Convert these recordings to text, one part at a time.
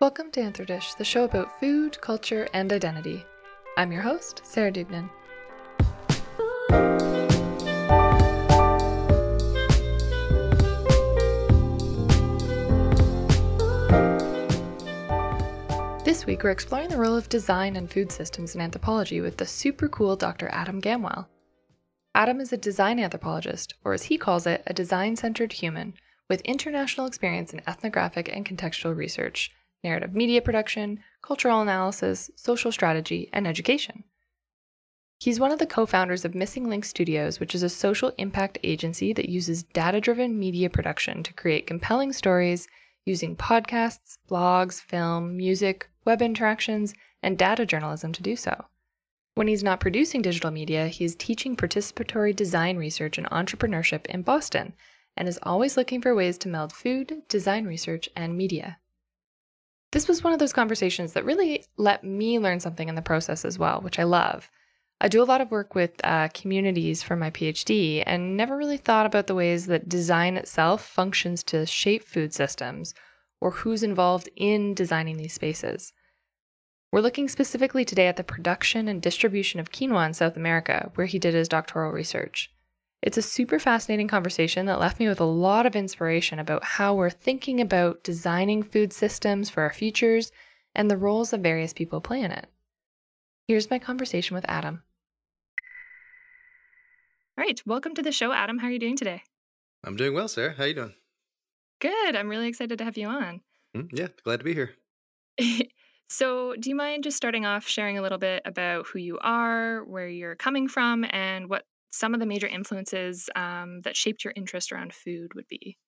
Welcome to AnthroDish, the show about food, culture, and identity. I'm your host, Sarah Duignan. This week, we're exploring the role of design and food systems in anthropology with the super cool Dr. Adam Gamwell. Adam is a design anthropologist, or as he calls it, a design centered human, with international experience in ethnographic and contextual research, narrative media production, cultural analysis, social strategy, and education. He's one of the co founders of Missing Link Studios, which is a social impact agency that uses data driven media production to create compelling stories using podcasts, blogs, film, music, web interactions, and data journalism to do so. When he's not producing digital media, he is teaching participatory design research and entrepreneurship in Boston and is always looking for ways to meld food, design research, and media. This was one of those conversations that really let me learn something in the process as well, which I love. I do a lot of work with uh, communities for my PhD and never really thought about the ways that design itself functions to shape food systems or who's involved in designing these spaces. We're looking specifically today at the production and distribution of quinoa in South America, where he did his doctoral research. It's a super fascinating conversation that left me with a lot of inspiration about how we're thinking about designing food systems for our futures and the roles that various people play in it. Here's my conversation with Adam. All right, welcome to the show, Adam. How are you doing today? I'm doing well, Sarah. How are you doing? Good. I'm really excited to have you on. Mm, yeah, glad to be here. So, do you mind just starting off sharing a little bit about who you are, where you're coming from, and what some of the major influences um, that shaped your interest around food would be?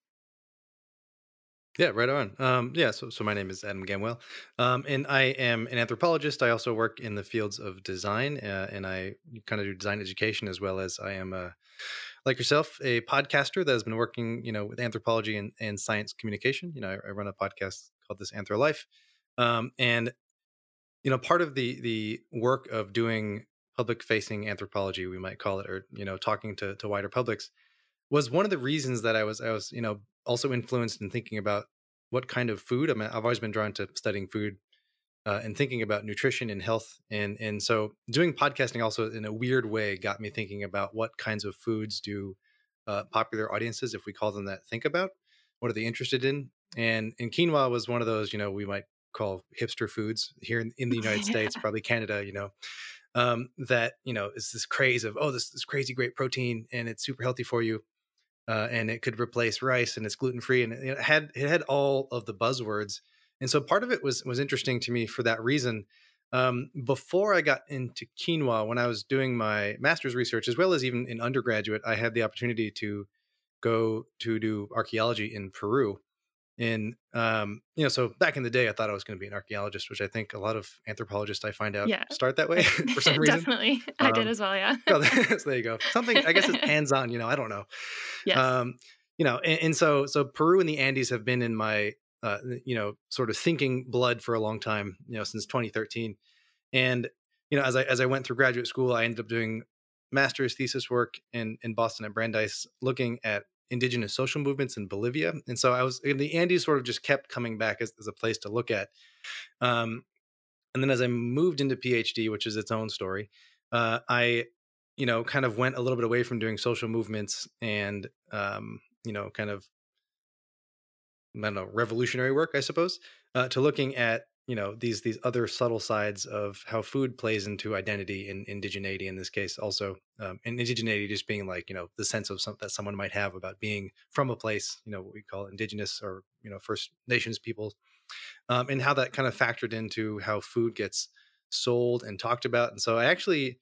Yeah, right on. Um, yeah, so so my name is Adam Gamwell, um, and I am an anthropologist. I also work in the fields of design, uh, and I kind of do design education as well as I am a, like yourself, a podcaster that has been working, you know, with anthropology and, and science communication. You know, I, I run a podcast called This Anthro Life, um, and you know, part of the the work of doing public facing anthropology, we might call it, or you know, talking to to wider publics, was one of the reasons that I was I was you know also influenced in thinking about what kind of food. I mean, I've always been drawn to studying food uh, and thinking about nutrition and health, and and so doing podcasting also in a weird way got me thinking about what kinds of foods do uh, popular audiences, if we call them that, think about. What are they interested in? And and quinoa was one of those. You know, we might call hipster foods here in, in the United yeah. States, probably Canada, you know, um, that, you know, is this craze of, oh, this, this crazy great protein and it's super healthy for you. Uh, and it could replace rice and it's gluten free and it had it had all of the buzzwords and so part of it was was interesting to me for that reason um, before I got into quinoa when I was doing my master's research as well as even in undergraduate I had the opportunity to go to do archaeology in Peru and um, you know, so back in the day, I thought I was going to be an archaeologist, which I think a lot of anthropologists I find out yeah. start that way for some reason. Definitely, I did um, as well. Yeah. so there you go. Something I guess it's hands on. You know, I don't know. Yes. Um, you know, and, and, so so Peru and the Andes have been in my uh, you know sort of thinking blood for a long time. You know, since 2013, and you know, as I as I went through graduate school, I ended up doing master's thesis work in in Boston at Brandeis, looking at indigenous social movements in Bolivia. And so I was in the Andes sort of just kept coming back as, as a place to look at. Um, and then as I moved into PhD, which is its own story, uh, I, you know, kind of went a little bit away from doing social movements and, um, you know, kind of, I don't know, revolutionary work, I suppose, uh, to looking at you know these these other subtle sides of how food plays into identity and indigeneity in this case also um, and indigeneity just being like you know the sense of some, that someone might have about being from a place you know what we call indigenous or you know first nations people um, and how that kind of factored into how food gets sold and talked about and so i actually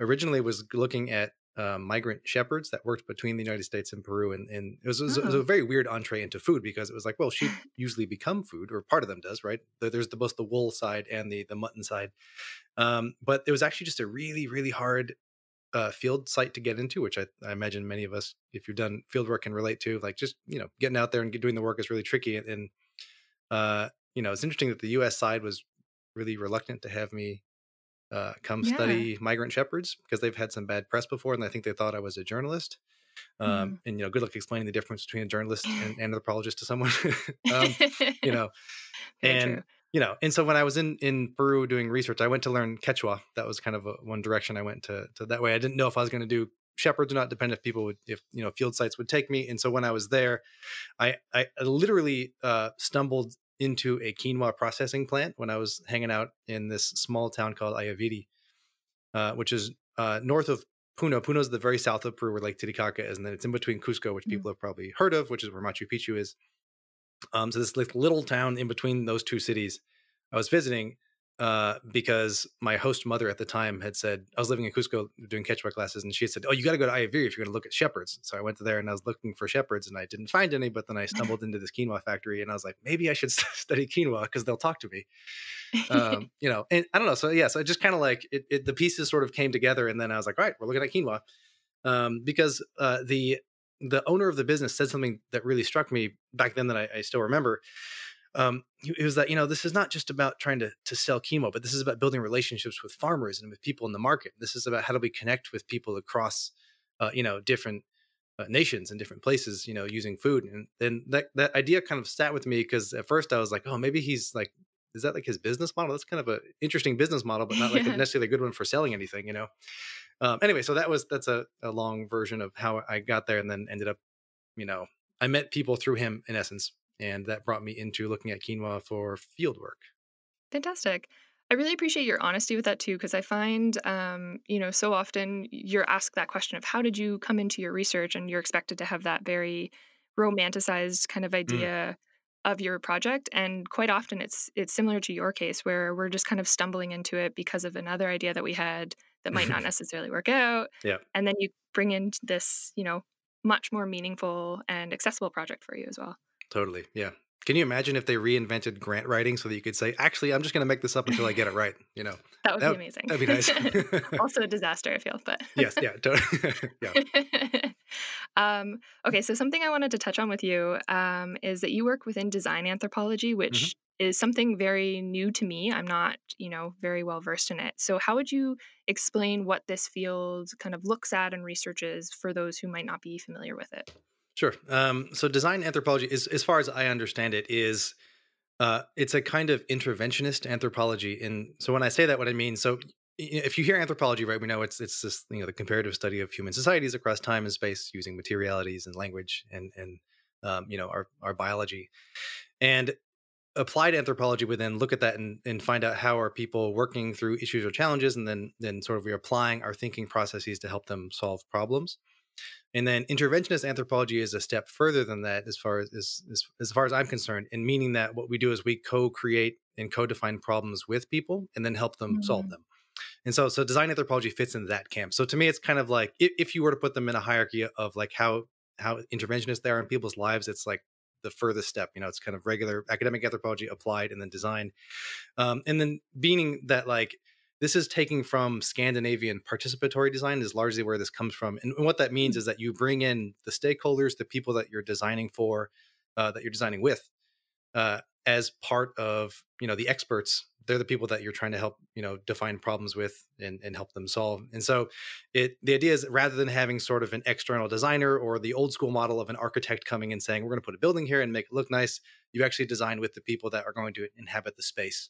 originally was looking at um, migrant shepherds that worked between the United States and Peru, and, and it, was, it, was, it, was, a oh. very weird entree into food because it was like, well, sheep usually become food, or part of them does, right? There's the, both the wool side and the the mutton side, um, but it was actually just a really really hard uh, field site to get into, which I, I, imagine many of us, if you've done field work, can relate to. Like just you know getting out there and doing the work is really tricky, and, and uh, you know it's interesting that the U.S. side was really reluctant to have me uh, come yeah. study migrant shepherds because they've had some bad press before, and I think they thought I was a journalist. Um, mm. And you know, good luck explaining the difference between a journalist and, and anthropologist to someone. um, you know, Very and true. you know, and so when I was in in Peru doing research, I went to learn Quechua. That was kind of a, one direction I went to. To that way, I didn't know if I was going to do shepherds or not. Depend if people would, if you know, field sites would take me. And so when I was there, I I literally uh, stumbled into a quinoa processing plant when I was hanging out in this small town called Ayaviri, uh, which is uh, north of Puno. Puno is the very south of Peru, where Lake Titicaca is, and then it's in between Cusco, which mm. people have probably heard of, which is where Machu Picchu is. Um, so this like little town in between those two cities, I was visiting uh, because my host mother at the time had said I was living in Cusco doing Quechua classes, and she said, "Oh, you got to go to Ayaviri if you're going to look at shepherds." So I went to there and I was looking for shepherds, and I didn't find any. But then I stumbled into this quinoa factory, and I was like, maybe I should study quinoa because they'll talk to me, um, you know. And I don't know. So yeah, so I just kind of like it, it, The pieces sort of came together, and then I was like, all right, we're looking at quinoa um, because uh, the the owner of the business said something that really struck me back then that I, I still remember. Um, it was that you know this is not just about trying to to sell quinoa, but this is about building relationships with farmers and with people in the market. This is about how do we connect with people across, uh, you know, different uh, nations and different places, you know, using food. And then that that idea kind of sat with me because at first I was like, oh, maybe he's like, is that like his business model? That's kind of an interesting business model, but not like yeah. necessarily a good one for selling anything, you know. Um, anyway, so that was that's a, a long version of how I got there, and then ended up, you know, I met people through him in essence, and that brought me into looking at quinoa for field work. Fantastic. I really appreciate your honesty with that too, because I find, um, you know, so often you're asked that question of how did you come into your research, and you're expected to have that very romanticized kind of mm. idea mm. of your project, and quite often it's it's similar to your case where we're just kind of stumbling into it because of another idea that we had that might not necessarily work out. Yeah. And then you bring in this, you know, much more meaningful and accessible project for you as well. Totally. Yeah. Can you imagine if they reinvented grant writing so that you could say, actually, I'm just going to make this up until I get it right? You know, that would that, be amazing. That'd be nice. also a disaster, I feel, but yes, yeah, totally. yeah. um, okay, so something I wanted to touch on with you um, is that you work within design anthropology, which mm-hmm is something very new to me. I'm not, you know, very well versed in it. So how would you explain what this field kind of looks at and researches for those who might not be familiar with it? Sure. Um, so design anthropology is, as far as I understand it, is uh, it's a kind of interventionist anthropology. And so when I say that, what I mean, so if you hear anthropology, right, we know it's it's this you know the comparative study of human societies across time and space using materialities and language and and um, you know our our biology. And applied anthropology would then look at that and, and find out how are people working through issues or challenges and then then sort of we're applying our thinking processes to help them solve problems and then interventionist anthropology is a step further than that as far as as, as far as i'm concerned in meaning that what we do is we co-create and co-define problems with people and then help them mm-hmm. solve them and so so design anthropology fits into that camp so to me it's kind of like if, if you were to put them in a hierarchy of like how how interventionist they are in people's lives it's like the furthest step. You know, it's kind of regular academic anthropology applied and then design. Um, and then meaning that like this is taking from Scandinavian participatory design is largely where this comes from. And what that means hmm. is that you bring in the stakeholders, the people that you're designing for, uh, that you're designing with, uh, as part of you know the experts they're the people that you're trying to help you know define problems with and, and help them solve and so it the idea is rather than having sort of an external designer or the old school model of an architect coming and saying we're going to put a building here and make it look nice you actually design with the people that are going to inhabit the space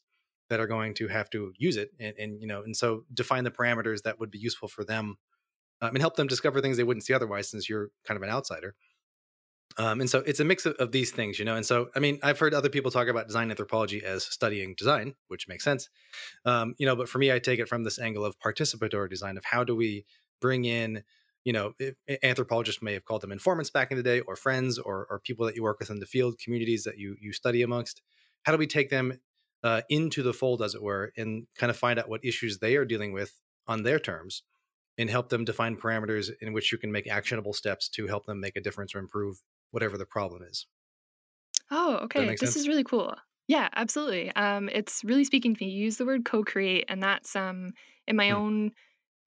that are going to have to use it and, and you know and so define the parameters that would be useful for them um, and help them discover things they wouldn't see otherwise since you're kind of an outsider um, and so it's a mix of, of, these things, you know. And so, I mean, I've heard other people talk about design anthropology as studying design, which makes sense, um, you know. But for me, I take it from this angle of participatory design of how do we bring in, you know, anthropologists may have called them informants back in the day, or friends, or or people that you work with in the field, communities that you you study amongst. How do we take them uh, into the fold, as it were, and kind of find out what issues they are dealing with on their terms, and help them define parameters in which you can make actionable steps to help them make a difference or improve whatever the problem is. Oh, okay. This sense? is really cool. Yeah, absolutely. Um, it's really speaking to me. You use the word co-create, and that's um, in my hmm. own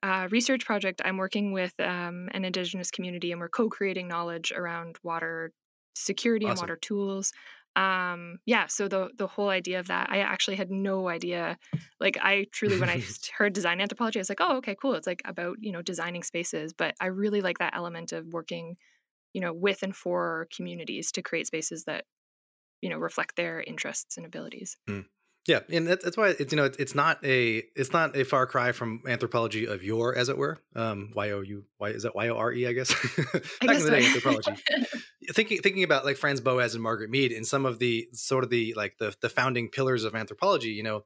uh, research project. I'm working with um, an indigenous community, and we're co-creating knowledge around water security awesome. and water tools. Um, yeah, so the the whole idea of that, I actually had no idea. Like, I truly, when I heard design anthropology, I was like, oh, okay, cool. It's like about you know designing spaces, but I really like that element of working you know with and for communities to create spaces that you know reflect their interests and abilities mm. Yeah, and that's why it's you know it's not a it's not a far cry from anthropology of yore, as it were. Um, y o u y is that y o r e? I guess. I Back guess in the so. day, anthropology. Thinking thinking about like Franz Boas and Margaret Mead and some of the sort of the like the the founding pillars of anthropology. You know,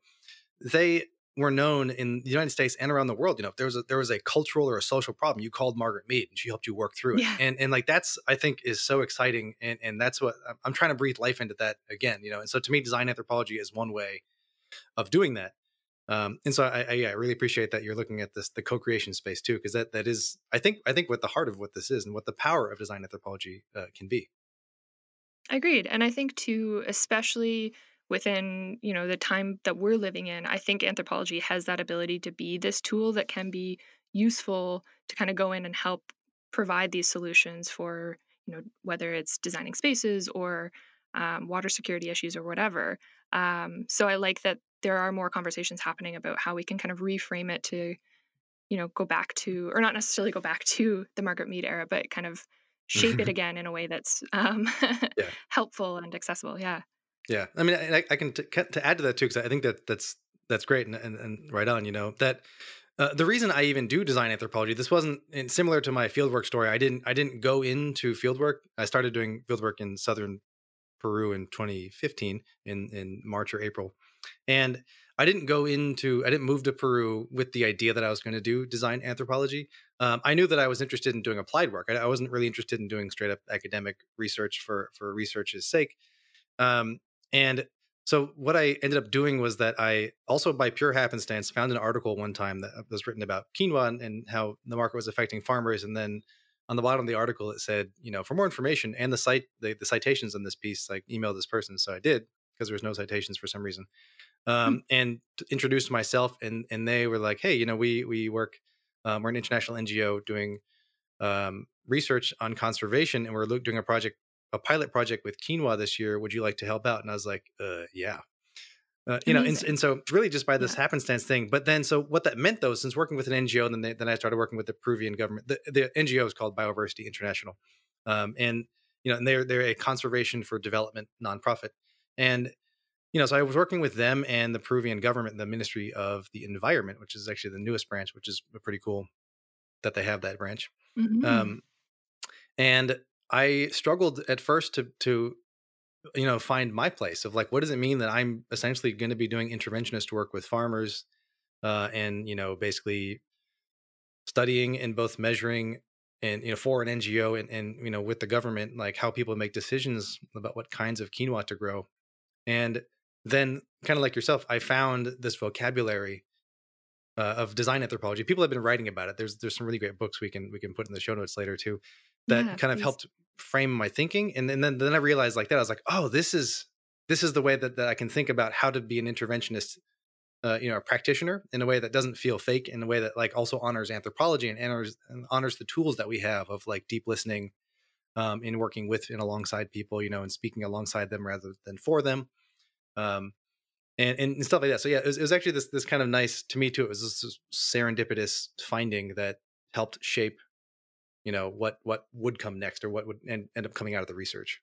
they were known in the United States and around the world. You know, if there was a, there was a cultural or a social problem, you called Margaret Mead and she helped you work through it. yeah, And and like that's I think is so exciting, and and that's what I'm- trying to breathe life into that again. You know, and so to me, design anthropology is one way of doing that. Um, and so I, I, yeah, I really appreciate that you're looking at this the co-creation space too, because that that is I think I think what the heart of what this is and what the power of design anthropology uh, can be. I agreed. And I think too, especially within you know the time that we're living in, I think anthropology has that ability to be this tool that can be useful to kind of go in and help provide these solutions for you know whether it's designing spaces or um, water security issues or whatever. Um, so I like that there are more conversations happening about how we can kind of reframe it to you know go back to or not necessarily go back to the margaret mead era but kind of shape it again in a way that's um, Yeah. helpful and accessible yeah Yeah, I mean, I, I can t- to add to that too, because I think that that's that's great and, and, and right on. You know that uh, the reason I even do design anthropology, this wasn't similar to my fieldwork story. I didn't I didn't go into fieldwork. I started doing fieldwork in southern Peru in 2015 in in March or April, and I didn't go into I didn't move to Peru with the idea that I was going to do design anthropology. Um, I knew that I was interested in doing applied work. I, I wasn't really interested in doing straight up academic research for for research's sake. Um, and so what I ended up doing was that I also by pure happenstance found an article one time that was written about quinoa and, and how the market was affecting farmers. And then on the bottom of the article, it said, you know, for more information and the site, the, the citations on this piece, like email this person. So I did because there was no citations for some reason. Um, and introduced myself and, and they were like, Hey, you know, we, we work, um, we're an international NGO doing, um, research on conservation and we're doing a project a pilot project with quinoa this year. Would you like to help out? And I was like, uh, yeah. Uh, you know, and, and so really just by this Yeah. happenstance thing. But then, so what that meant though, since working with an NGO, then they, then I started working with the Peruvian government. The, the NGO is called Bioversity International, um, and you know, and they're they're a conservation for development nonprofit. And you know, so I was working with them and the Peruvian government, the Ministry of the Environment, which is actually the newest branch, which is pretty cool that they have that branch. Mhm. Um, and I struggled at first to to you know find my place of like what does it mean that I'm essentially going to be doing interventionist work with farmers uh, and you know basically studying and both measuring and you know for an NGO and and you know with the government like how people make decisions about what kinds of quinoa to grow and then kind of like yourself I found this vocabulary uh, of design anthropology. People have been writing about it. There's there's some really great books we can we can put in the show notes later too that Yeah, kind of please. helped frame my thinking. And, then then then I realized like that I was like, oh, this is this is the way that, that I can think about how to be an interventionist, uh, you know, a practitioner in a way that doesn't feel fake, in a way that like also honors anthropology and honors and honors the tools that we have of like deep listening, um, in working with and alongside people, you know, and speaking alongside them rather than for them. Um, and, and stuff like that. So yeah, it was, it was actually this this kind of nice to me too. It was this serendipitous finding that helped shape, you know, what what would come next or what would end, end up coming out of the research.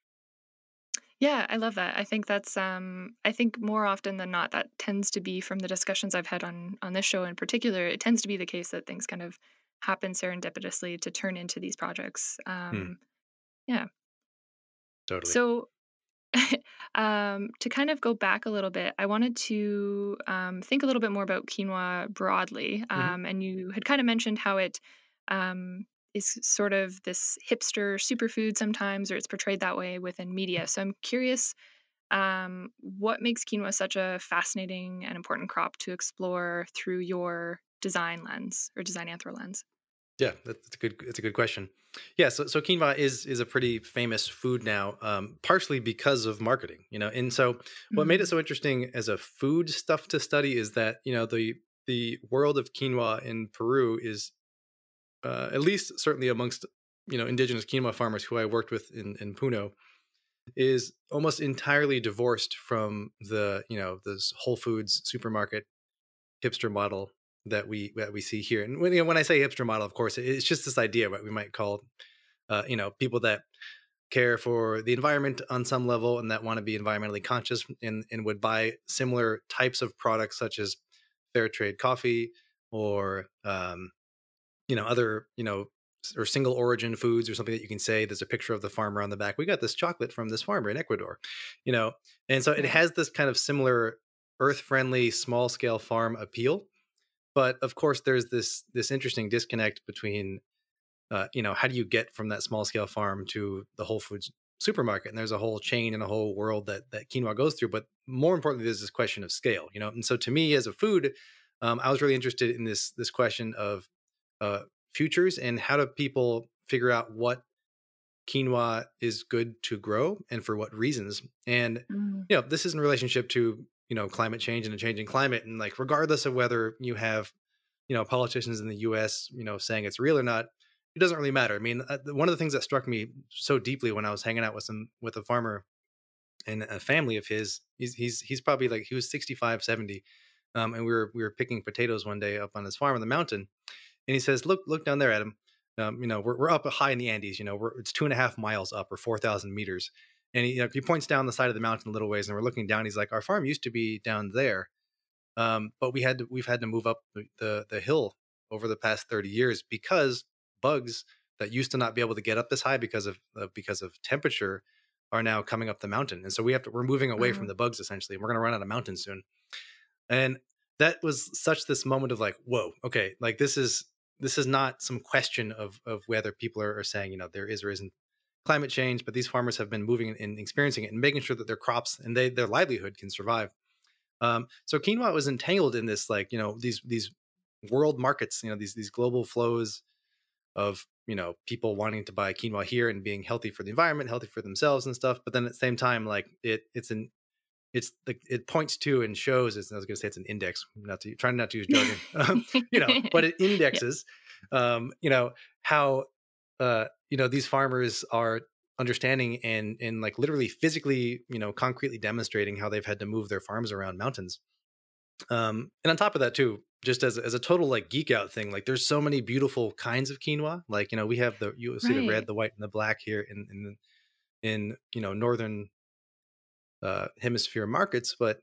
Yeah, I love that. I think that's um I think more often than not that tends to be from the discussions I've had on on this show in particular, it tends to be the case that things kind of happen serendipitously to turn into these projects. Um yeah. Totally. So um to kind of go back a little bit, I wanted to um think a little bit more about quinoa broadly. Mhm. Um and you had kind of mentioned how it um is sort of this hipster superfood sometimes or it's portrayed that way within media. So I'm curious um, what makes quinoa such a fascinating and important crop to explore through your design lens or design anthro lens? Yeah, that's a good. It's a good question. Yeah, so so quinoa is is a pretty famous food now, um, partially because of marketing, you know. And so, what made it Mm, so interesting as a food stuff to study is that you know the the world of quinoa in Peru is uh, at least certainly amongst you know indigenous quinoa farmers who I worked with in in Puno is almost entirely divorced from the you know this Whole Foods supermarket hipster model that we that we see here. And when you know, when I say hipster model, of course, it's just this idea what we might call uh, you know people that care for the environment on some level and that want to be environmentally conscious and, and would buy similar types of products such as fair trade coffee or um, you know other you know or single origin foods or something that you can say there's a picture of the farmer on the back. We got this chocolate from this farmer in ecuador you know? And so it has this kind of similar earth friendly small scale farm appeal but of course there's this this interesting disconnect between uh, you know how do you get from that small scale farm to the whole foods supermarket? And there's a whole chain and a whole world that that quinoa goes through but more importantly there's this question of scale you know? And so to me as a food um, i was really interested in this this question of uh, futures and how do people figure out what quinoa is good to grow and for what reasons? And mm. you know this is in relationship to you know climate change and a changing climate and like regardless of whether you have you know politicians in the us you know saying it's real or not it doesn't really matter. I mean uh, one of the things that struck me so deeply when i was hanging out with some with a farmer and a family of his he's he's he's probably like he was 65 70 um, and we were we were picking potatoes one day up on his farm on the mountain and he says, "Look, look down there, Adam. Um, you know, we're we're up high in the Andes. You know, we're it's two and a half miles up or four thousand meters." And he, you know, he points down the side of the mountain a little ways, and we're looking down. He's like, "Our farm used to be down there, um, but we had to, we've had to move up the, the the hill over the past thirty years because bugs that used to not be able to get up this high because of uh, because of temperature are now coming up the mountain, and so we have to we're moving away mm-hmm. from the bugs essentially. And we're going to run out of mountain soon, and that was such this moment of like, whoa, okay, like this is this is not some question of of whether people are, are, saying you know there is or isn't climate change, but these farmers have been moving and experiencing it and making sure that their crops and they their livelihood can survive. Um, so quinoa was entangled in this like you know these these world markets, you know these these global flows of you know people wanting to buy quinoa here and being healthy for the environment, healthy for themselves and stuff. But then at the same time, like it it's an it's the it points to and shows. It's, I was going to say it's an index. Not to trying not to use jargon, um, you know, but it indexes, yeah. um, you know, how uh, you know these farmers are understanding and and like literally physically, you know, concretely demonstrating how they've had to move their farms around mountains. Um, and on top of that, too, just as as a total like geek out thing, like there's so many beautiful kinds of quinoa. Like you know, we have the you see right. the red, the white, and the black here in in in you know northern uh, hemisphere markets, but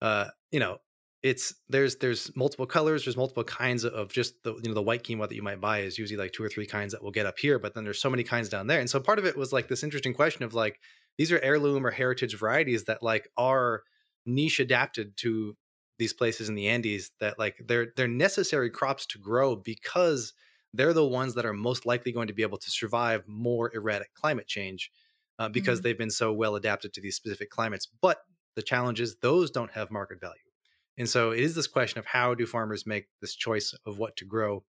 uh, you know, it's there's there's multiple colors, there's multiple kinds of just the you know the white quinoa that you might buy is usually like two or three kinds that we'll get up here, but then there's so many kinds down there, and so part of it was like this interesting question of like these are heirloom or heritage varieties that like are niche adapted to these places in the Andes that like they're they're necessary crops to grow because they're the ones that are most likely going to be able to survive more erratic climate change uh, because mm-hmm. they've been so well adapted to these specific climates. But the challenge is those don't have market value. And so it is this question of how do farmers make this choice of what to grow,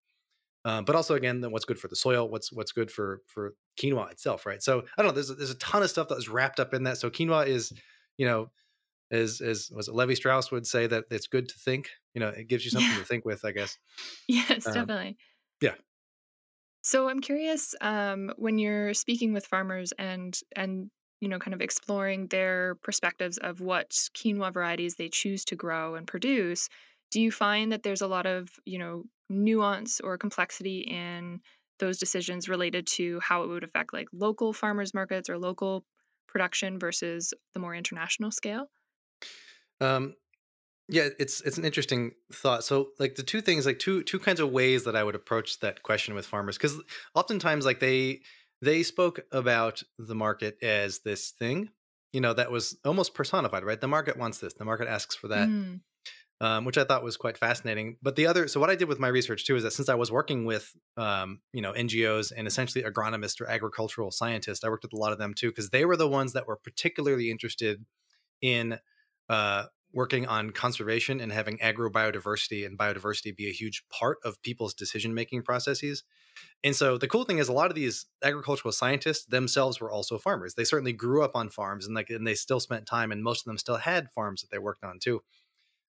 um, but also again, then what's good for the soil, what's what's good for for quinoa itself, right? So I don't know. There's a, there's a ton of stuff that was wrapped up in that. So quinoa is, you know, as as was it Lévi-Strauss would say that it's good to think. You know, it gives you something yeah. to think with, I guess. Yes, um, definitely. Yeah. So I'm curious um, when you're speaking with farmers and and you know kind of exploring their perspectives of what quinoa varieties they choose to grow and produce. Do you find that there's a lot of you know nuance or complexity in those decisions related to how it would affect like local farmers markets or local production versus the more international scale? Um, yeah, it's it's an interesting thought. So like the two things, like two two kinds of ways that I would approach that question with farmers, because oftentimes like they they spoke about the market as this thing, you know, that was almost personified, right? The market wants this, the market asks for that. Mm. Um, which I thought was quite fascinating. But the other, so what I did with my research too is that since I was working with, um, you know, NGOs and essentially agronomists or agricultural scientists, I worked with a lot of them too because they were the ones that were particularly interested in uh, working on conservation and having agrobiodiversity and biodiversity be a huge part of people's decision making processes. And so the cool thing is a lot of these agricultural scientists themselves were also farmers. They certainly grew up on farms and like and they still spent time and most of them still had farms that they worked on too.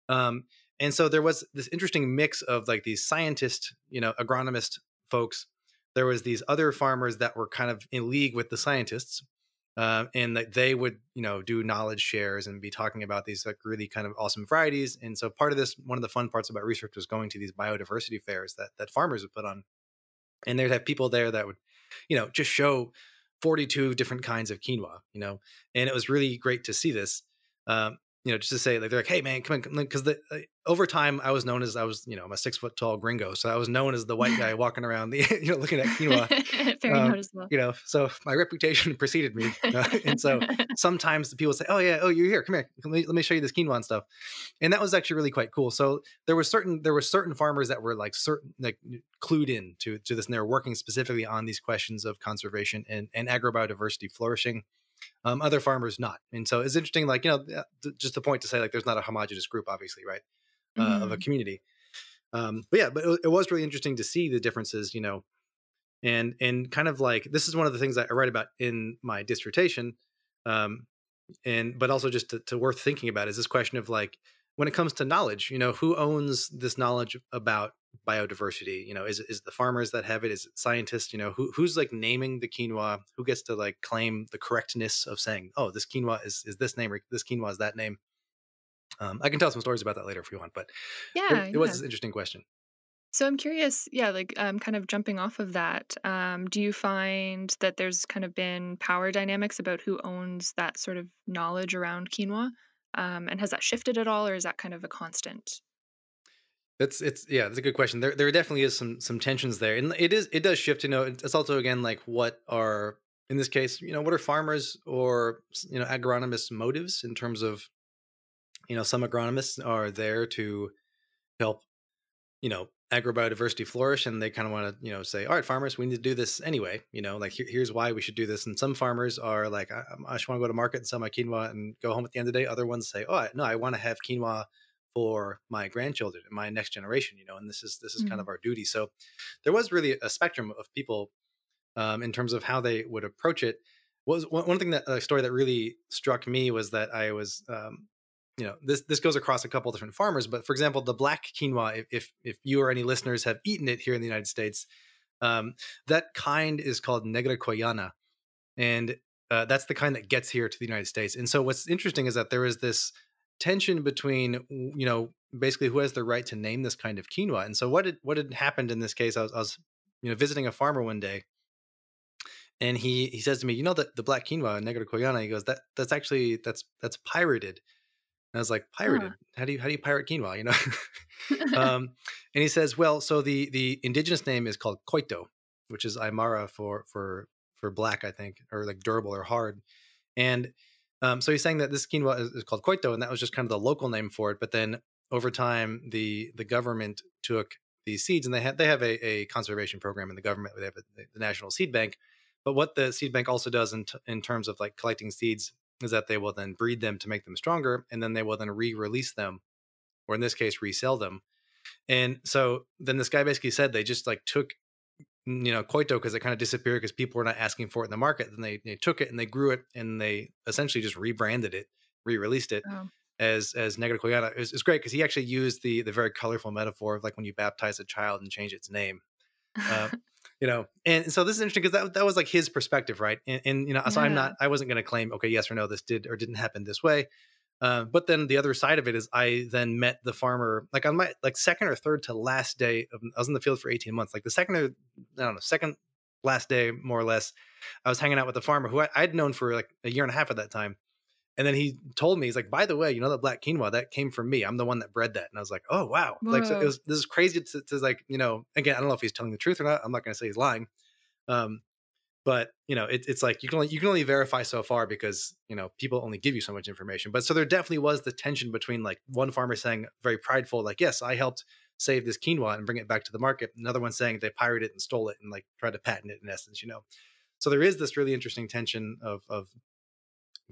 Um, and so there was this interesting mix of like these scientist, you know, agronomist folks. There was these other farmers that were kind of in league with the scientists uh, and that they would you know do knowledge shares and be talking about these like really kind of awesome varieties and so part of this one of the fun parts about research was going to these biodiversity fairs that that farmers would put on and they'd have people there that would you know just show 42 different kinds of quinoa, you know, and it was really great to see this. Um, you know, just to say like they're like, hey man, come on, because the uh, over time I was known as I was, you know, I'm a six foot tall gringo, so I was known as the white guy walking around the, you know, looking at quinoa. Very um, noticeable. You know, so my reputation preceded me, uh, and so sometimes the people say, oh yeah, oh you're here, come here, let me, let me show you this quinoa and stuff, and that was actually really quite cool. So there was certain there were certain farmers that were like certain like clued in to to this, and they were working specifically on these questions of conservation and and agrobiodiversity flourishing um, other farmers not. And so it's interesting, like, you know, just the point to say, like, there's not a homogenous group, obviously, right, uh, mm-hmm. of a mm-hmm. community. Um, but yeah, but it, it, was really interesting to see the differences, you know, and and kind of like this is one of the things that I write about in my dissertation, um, and but also just to, to worth thinking about is this question of like when it comes to knowledge, you know, who owns this knowledge about biodiversity? You know, is is the farmers that have it? Is it scientists? You know, who who's like naming the quinoa? Who gets to like claim the correctness of saying, oh, this quinoa is is this name or this quinoa is that name? Um, I can tell some stories about that later if you want, but yeah, it, it yeah. was an interesting question. So I'm curious, yeah, like um, kind of jumping off of that, um, do you find that there's kind of been power dynamics about who owns that sort of knowledge around quinoa? Um, and has that shifted at all, or is that kind of a constant? That's it's yeah, that's a good question. There there definitely is some some tensions there, and it is it does shift. You know, it's also again like what are in this case, you know, what are farmers or you know agronomists' motives in terms of, you know, some agronomists are there to help, you know, agrobiodiversity flourish, and they kind of want to you know say, all right, farmers, we need to do this anyway. You know, like here, here's why we should do this. And some farmers are like, I, I just want to go to market and sell my quinoa and go home at the end of the day. Other ones say, oh no, I want to have quinoa for my grandchildren and my next generation you know and this is this is mm-hmm. kind of our duty. So there was really a spectrum of people um, in terms of how they would approach it. Was one, one thing that a story that really struck me was that i was um, you know this this goes across a couple different farmers but for example the black quinoa if if you or any listeners have eaten it here in the united states um, that kind is called negra collana and uh, that's the kind that gets here to the united states. And so what's interesting is that there is this tension between you know basically who has the right to name this kind of quinoa. And so what did what had happened in this case? I was, I was you know visiting a farmer one day, and he he says to me, you know that the black quinoa, Negra Collana, he goes that that's actually that's that's pirated. And I was like, pirated? Huh. How do you how do you pirate quinoa? You know? um, and he says, well, so the the indigenous name is called coito, which is Aymara for for for black, I think, or like durable or hard. And um, so he's saying that this quinoa is, is, called coito, and that was just kind of the local name for it. But then over time, the the government took these seeds, and they have they have a, a conservation program in the government. They have a, the National Seed Bank. But what the seed bank also does in, t- in terms of like collecting seeds is that they will then breed them to make them stronger, and then they will then re-release them, or in this case, resell them. And so then this guy basically said they just like took you know coito because it kind of disappeared because people were not asking for it in the market then they, they took it and they grew it and they essentially just rebranded it re-released it oh. as as negra collana it was, it great because he actually used the the very colorful metaphor of like when you baptize a child and change its name uh, you know and so this is interesting because that, that was like his perspective right? And, and you know so i'm not i wasn't going to claim okay yes or no this did or didn't happen this way uh, but then the other side of it is I then met the farmer like on my like second or third to last day of I was in the field for 18 months. Like the second or I don't know, second last day more or less, I was hanging out with the farmer who I, I'd known for like a year and a half at that time. And then he told me, he's like, by the way, you know, that black quinoa that came from me. I'm the one that bred that. And I was like, oh wow. Whoa. Like so it was this is crazy to, to, like, you know, again, I don't know if he's telling the truth or not. I'm not gonna say he's lying. Um, but you know it, it's like you can only you can only verify so far because you know people only give you so much information but so there definitely was the tension between like one farmer saying very prideful like yes i helped save this quinoa and bring it back to the market another one saying they pirated it and stole it and like tried to patent it in essence you know? So there is this really interesting tension of of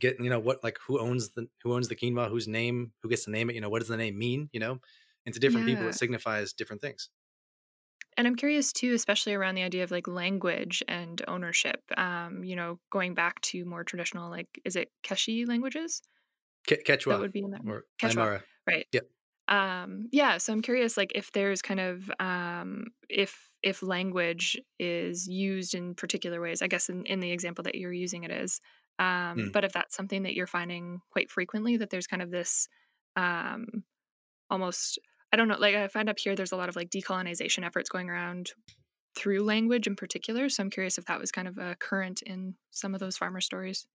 getting you know what like who owns the who owns the quinoa whose name who gets to name it you know what does the name mean you know? And to different yeah. people it signifies different things and I'm curious too, especially around the idea of like language and ownership. Um, you know, going back to more traditional, like, is it Keshi languages? Ke- Quechua. That would be in that. Or Quechua. Aymara. Right. Yep. Um, yeah. So I'm curious, like, if there's kind of um, if if language is used in particular ways. I guess in, in the example that you're using it is. Um, mm. But if that's something that you're finding quite frequently, that there's kind of this um, almost I don't know. Like I find up here, there's a lot of like decolonization efforts going around through language in particular. So I'm curious if that was kind of a current in some of those farmer stories.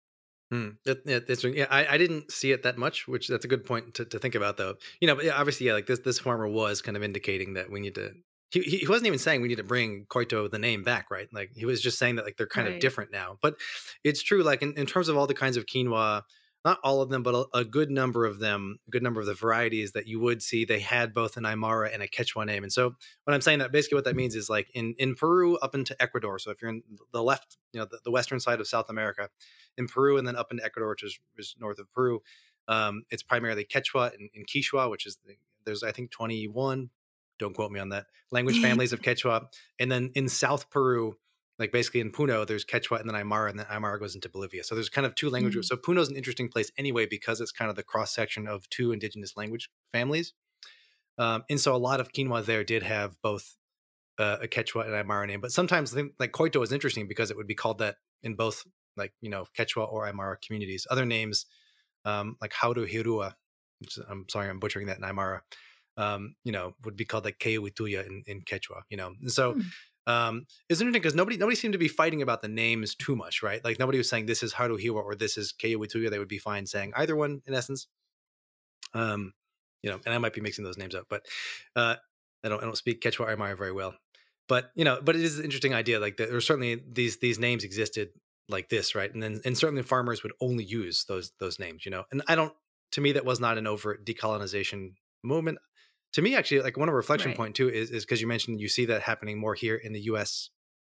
Hmm. That, yeah, that's yeah. I, I didn't see it that much, which that's a good point to, to think about, though. You know, obviously, yeah, like this this farmer was kind of indicating that we need to. He, he wasn't even saying we need to bring Koito the name back, right? Like he was just saying that like they're kind right. of different now. But it's true, like in, in terms of all the kinds of quinoa not all of them, but a, a, good number of them, a good number of the varieties that you would see, they had both an Aymara and a Quechua name. And so when I'm saying that, basically what that means is like in, in Peru up into Ecuador. So if you're in the left, you know, the, the western side of South America, in Peru and then up into Ecuador, which is, is north of Peru, um, it's primarily Quechua and, and Quichua, which is, the, there's I think 21, don't quote me on that, language families of Quechua. And then in South Peru, like basically in Puno, there's Quechua and then Aymara, and then Aymara goes into Bolivia. So there's kind of two languages. Mm-hmm. So Puno is an interesting place anyway because it's kind of the cross section of two indigenous language families. Um, and so a lot of quinoa there did have both uh, a Quechua and Aymara name, but sometimes think like Koito is interesting because it would be called that in both like you know Quechua or Aymara communities. Other names um, like Hauru Hirua, which I'm sorry I'm butchering that in Aymara, um, you know, would be called like Keuituya in, in Quechua. You know, and so. Mm um, it's interesting because nobody nobody seemed to be fighting about the names too much, right? Like nobody was saying this is Haruhiwa or this is Keuituya. They would be fine saying either one in essence. Um, you know, and I might be mixing those names up, but uh, I don't I don't speak Quechua Aymara very well. But you know, but it is an interesting idea. Like there's certainly these these names existed like this, right? And then and certainly farmers would only use those those names, you know. And I don't to me that was not an overt decolonization movement to me actually like one of reflection right. point too is is because you mentioned you see that happening more here in the US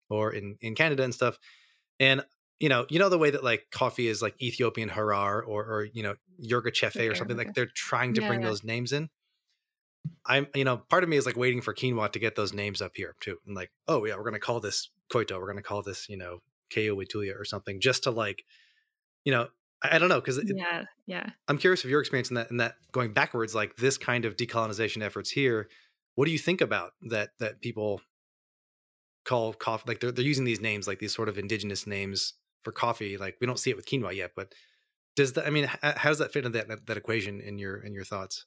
or in in Canada and stuff. And you know, you know the way that like coffee is like Ethiopian Harar or or you know Yirgacheffe okay, or something okay. like they're trying to yeah, bring yeah. those names in. I'm you know part of me is like waiting for quinoa to get those names up here too. And like, oh yeah, we're gonna call this Koito, we're gonna call this, you know, Keo or something, just to like, you know, I, don't know because yeah, yeah. I'm curious of your experience in that. In that going backwards, like this kind of decolonization efforts here. What do you think about that? That people call coffee like they're they're using these names like these sort of indigenous names for coffee. Like we don't see it with quinoa yet, but does that? I mean, how does that fit into that, that that equation in your in your thoughts?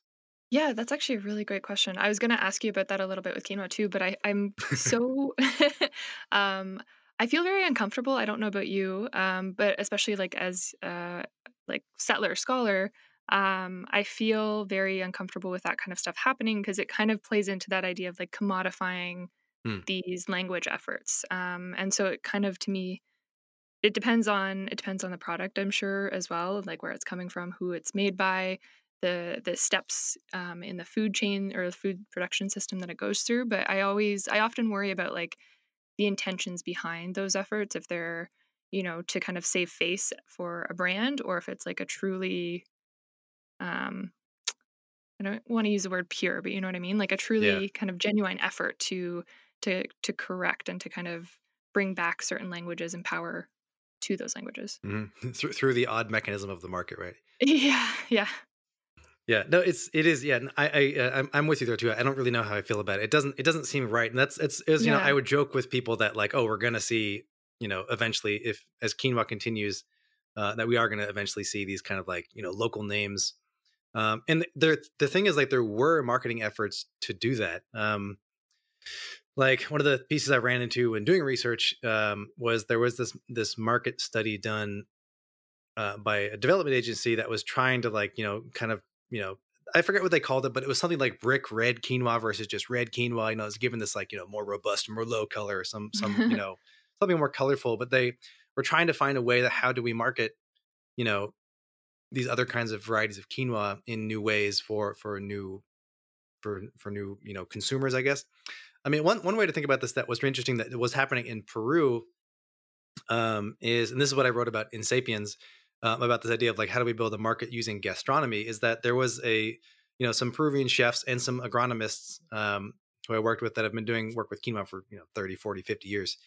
Yeah, that's actually a really great question. I was going to ask you about that a little bit with quinoa too, but I, I'm so um, I feel very uncomfortable. I don't know about you, um, but especially like as uh, like settler scholar, um, I feel very uncomfortable with that kind of stuff happening because it kind of plays into that idea of like commodifying hmm. these language efforts. Um, and so it kind of to me, it depends on it depends on the product, I'm sure as well, like where it's coming from, who it's made by, the the steps um, in the food chain or the food production system that it goes through. But I always I often worry about like the intentions behind those efforts if they're you know to kind of save face for a brand or if it's like a truly um i don't want to use the word pure but you know what i mean like a truly yeah. kind of genuine effort to to to correct and to kind of bring back certain languages and power to those languages mm-hmm. through, through the odd mechanism of the market right yeah yeah yeah, no, it's it is. Yeah, I I uh, I'm, I'm with you there too. I don't really know how I feel about it. It doesn't it doesn't seem right, and that's it's, it's you yeah. know I would joke with people that like oh we're gonna see you know eventually if as quinoa continues uh, that we are gonna eventually see these kind of like you know local names. Um, and there the thing is like there were marketing efforts to do that. Um, like one of the pieces I ran into when doing research um, was there was this this market study done uh, by a development agency that was trying to like you know kind of you know, I forget what they called it, but it was something like brick red quinoa versus just red quinoa. You know, it's given this like you know more robust Merlot color, or some some you know something more colorful. But they were trying to find a way that how do we market, you know, these other kinds of varieties of quinoa in new ways for for new for for new you know consumers. I guess. I mean, one one way to think about this that was interesting that was happening in Peru um, is, and this is what I wrote about in Sapiens um, about this idea of like how do we build a market using gastronomy is that there was a you know some Peruvian chefs and some agronomists um, who I worked with that have been doing work with quinoa for you know 30, 40, 50 years.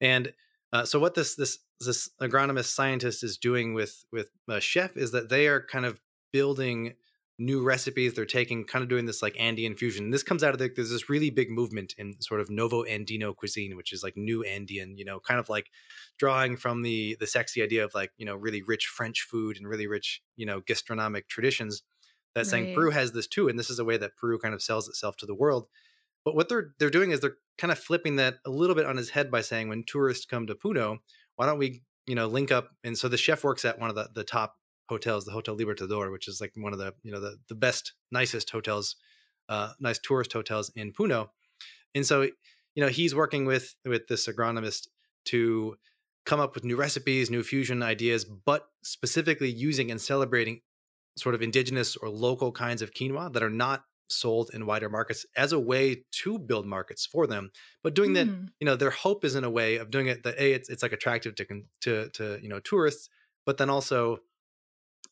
And uh, so what this this this agronomist scientist is doing with with a chef is that they are kind of building new recipes. They're taking kind of doing this like Andean fusion. This comes out of the, there's this really big movement in sort of Novo Andino cuisine, which is like new Andean, you know, kind of like drawing from the the sexy idea of like, you know, really rich French food and really rich, you know, gastronomic traditions. That right. saying Peru has this too, and this is a way that Peru kind of sells itself to the world. but what they're they're doing is they're kind of flipping that a little bit on his head by saying when tourists come to Puno, why don't we you know link up? And so the chef works at one of the the top hotels, the Hotel Libertador, which is like one of the you know the the best nicest hotels, uh, nice tourist hotels in Puno, and so you know he's working with with this agronomist to come up with new recipes, new fusion ideas, but specifically using and celebrating sort of indigenous or local kinds of quinoa that are not sold in wider markets as a way to build markets for them but doing mm. that you know their hope is in a way of doing it that a it's, it's like attractive to to to you know tourists but then also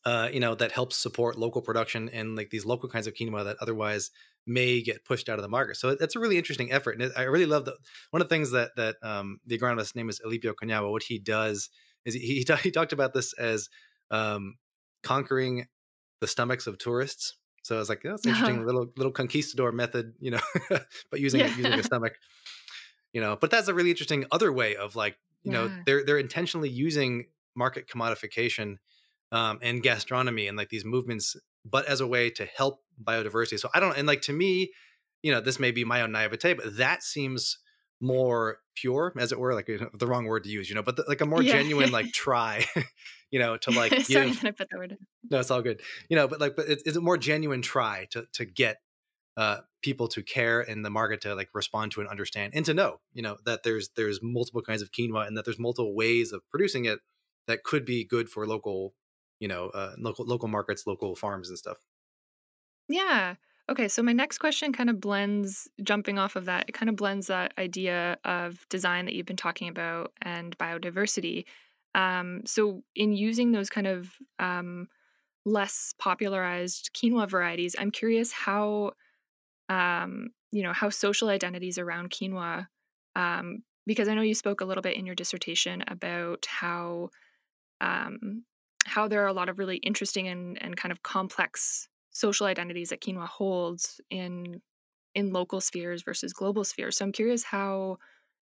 uh, you know that helps support local production and like these local kinds of quinoa that otherwise may get pushed out of the market. So that's a really interesting effort, and I really love the one of the things that that um, the agronomist name is Elipio Cañaba. What he does is he he, he talked about this as um, conquering the stomachs of tourists. So I was like, oh, that's interesting uh-huh. little little conquistador method, you know, but using yeah. using the stomach, you know. But that's a really interesting other way of like, you yeah. know, they're they're intentionally using market commodification um, and gastronomy and like these movements, but as a way to help biodiversity. So I don't, and like to me, you know, this may be my own naivete, but that seems more pure, as it were, like the wrong word to use, you know, but the, like a more yeah. genuine like try, you know, to like sorry that I put that word. In. No, it's all good, you know, but like, but it's, it's a more genuine try to to get uh, people to care and the market to like respond to and understand and to know, you know, that there's there's multiple kinds of quinoa and that there's multiple ways of producing it that could be good for local you know uh, local local markets local farms and stuff Yeah. Okay, so my next question kind of blends, jumping off of that, it kind of blends that idea of design that you've been talking about and biodiversity. Um, so, in using those kind of um, less popularized quinoa varieties, I'm curious how, um, you know, how social identities around quinoa, um, because I know you spoke a little bit in your dissertation about how um, how there are a lot of really interesting and, and kind of complex social identities that quinoa holds in in local spheres versus global spheres. So I'm curious how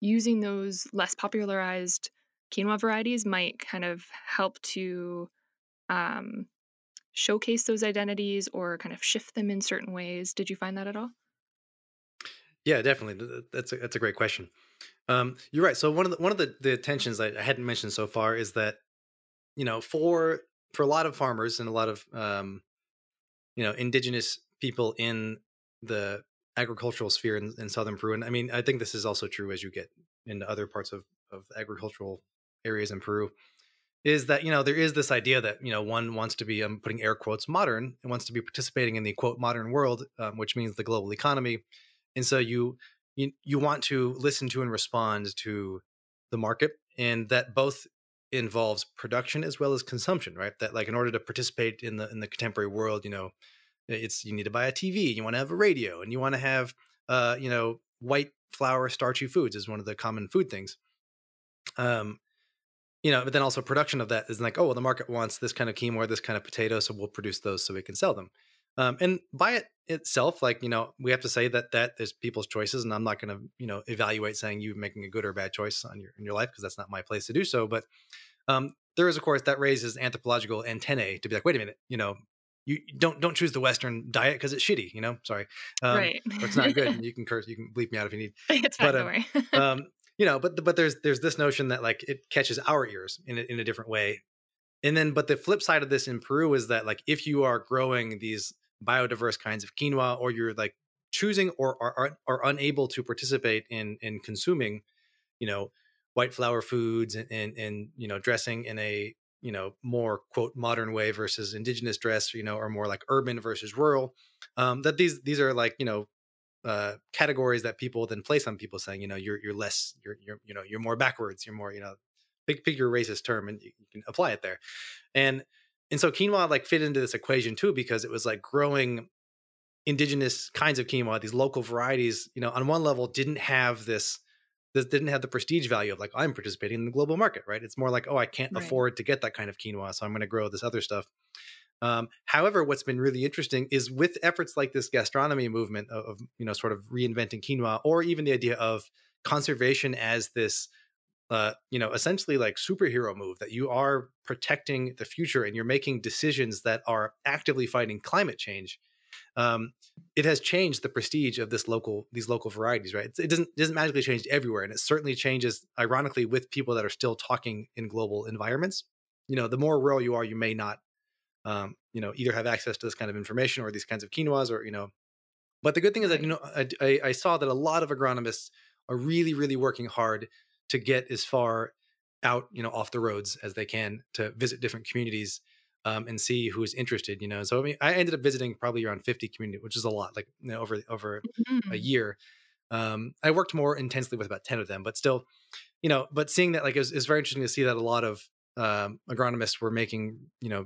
using those less popularized quinoa varieties might kind of help to um, showcase those identities or kind of shift them in certain ways. Did you find that at all? Yeah, definitely. That's a, that's a great question. Um, you're right. So one of the one of the, the tensions I hadn't mentioned so far is that you know, for for a lot of farmers and a lot of um, you know indigenous people in the agricultural sphere in, in, southern Peru, and I mean, I think this is also true as you get into other parts of of agricultural areas in Peru. Is that you know there is this idea that you know one wants to be I'm putting air quotes modern and wants to be participating in the quote modern world, um, which means the global economy, and so you you you want to listen to and respond to the market, and that both involves production as well as consumption, right? That like in order to participate in the in the contemporary world, you know, it's you need to buy a TV, you want to have a radio, and you want to have uh, you know, white flour starchy foods is one of the common food things. Um, you know, but then also production of that is like, oh, well, the market wants this kind of quinoa, this kind of potato, so we'll produce those so we can sell them. Um, and by it itself, like you know, we have to say that that is people's choices, and I'm not going to you know evaluate saying you making a good or bad choice on your in your life because that's not my place to do so. But um, there is, of course, that raises anthropological antennae to be like, wait a minute, you know, you don't don't choose the Western diet because it's shitty. You know, sorry, um, right? it's not good. you can curse, you can bleep me out if you need. It's fine, but, don't worry. um, you know, but but there's there's this notion that like it catches our ears in a, in a different way, and then but the flip side of this in Peru is that like if you are growing these biodiverse kinds of quinoa or you're like choosing or are, are, unable to participate in in consuming you know white flour foods and, and and you know dressing in a you know more quote modern way versus indigenous dress you know or more like urban versus rural um that these these are like you know uh categories that people then place on people saying you know you're you're less you're you're you know you're more backwards you're more you know pick pick your racist term and you can apply it there. And and so quinoa like fit into this equation too because it was like growing indigenous kinds of quinoa these local varieties you know on one level didn't have this this didn't have the prestige value of like i'm participating in the global market right it's more like oh i can't right. afford to get that kind of quinoa so i'm going to grow this other stuff um, however what's been really interesting is with efforts like this gastronomy movement of, of you know sort of reinventing quinoa or even the idea of conservation as this uh, you know, essentially like superhero move that you are protecting the future and you're making decisions that are actively fighting climate change. um, it has changed the prestige of this local these local varieties, right? It doesn't it doesn't magically change everywhere, and it certainly changes, ironically, with people that are still talking in global environments. You know, the more rural you are, you may not, um, you know, either have access to this kind of information or these kinds of quinoas, or you know. But the good thing is that you know I, I, I saw that a lot of agronomists are really really working hard to get as far out you know off the roads as they can to visit different communities um, and see who's interested. You know, so I mean, I ended up visiting probably around 50 communities, which is a lot, like you know, over over mm-hmm. a year. Um, I worked more intensely with about 10 of them, but still, you know, but seeing that like it was, it was very interesting to see that a lot of um, agronomists were making, you know,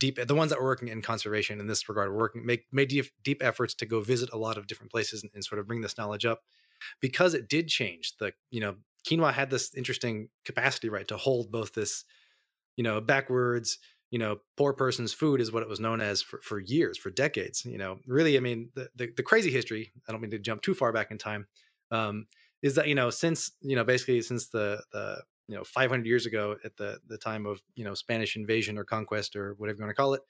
deep the ones that were working in conservation in this regard were working make made deep, deep efforts to go visit a lot of different places and, and sort of bring this knowledge up because it did change the you know quinoa had this interesting capacity right to hold both this you know backwards you know, poor person's food is what it was known as for, for years, for decades. You know, really, I mean, the, the, the crazy history, I don't mean to jump too far back in time, um, is that, you know, since, you know, basically since the, the, you know, 500 years ago at the, the time of, you know, Spanish invasion or conquest or whatever you want to call it,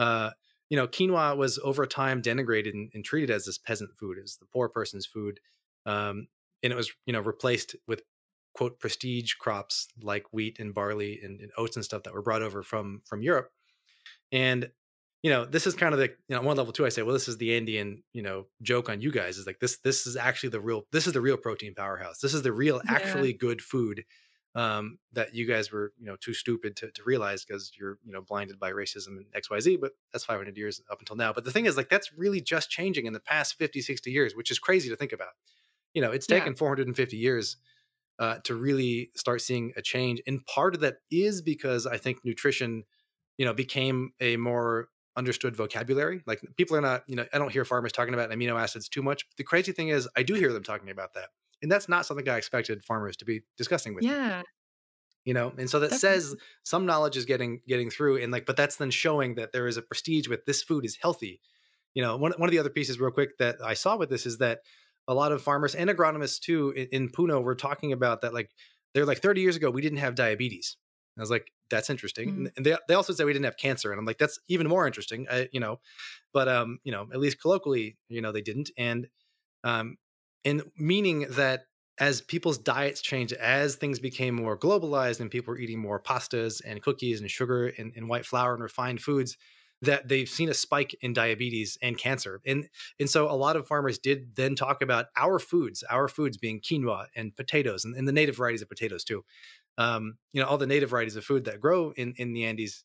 uh, you know, quinoa was over time denigrated and, and treated as this peasant food, as the poor person's food. Um, and it was, you know, replaced with quote prestige crops like wheat and barley and, and, oats and stuff that were brought over from from Europe. And you know, this is kind of the you know one level two. I say, well, this is the Andean you know joke on you guys. Is like this this is actually the real this is the real protein powerhouse. This is the real yeah. actually good food um, that you guys were you know too stupid to, to realize because you're you know blinded by racism and xyz but that's 500 years up until now but the thing is like that's really just changing in the past 50 60 years which is crazy to think about you know it's taken yeah. 450 years uh, to really start seeing a change. And part of that is because I think nutrition, you know, became a more understood vocabulary. Like people are not, you know, I don't hear farmers talking about amino acids too much. But the crazy thing is, I do hear them talking about that, and that's not something I expected farmers to be discussing with. Yeah. Me. You know, and so that Definitely. says some knowledge is getting getting through, and like, but that's then showing that there is a prestige with this food is healthy. You know, one one of the other pieces, real quick, that I saw with this is that a lot of farmers and agronomists too in, in Puno were talking about that like they're like 30 years ago we didn't have diabetes. And I was like, that's interesting. Mm-hmm. And they, they also said we didn't have cancer. And I'm like, that's even more interesting. I, you know, but um, you know, at least colloquially, you know, they didn't. And um, and meaning that as people's diets changed, as things became more globalized and people were eating more pastas and cookies and sugar and, and white flour and refined foods, that they've seen a spike in diabetes and cancer. And and so a lot of farmers did then talk about our foods, our foods being quinoa and potatoes and, and the native varieties of potatoes too. Um, you know, all the native varieties of food that grow in in the Andes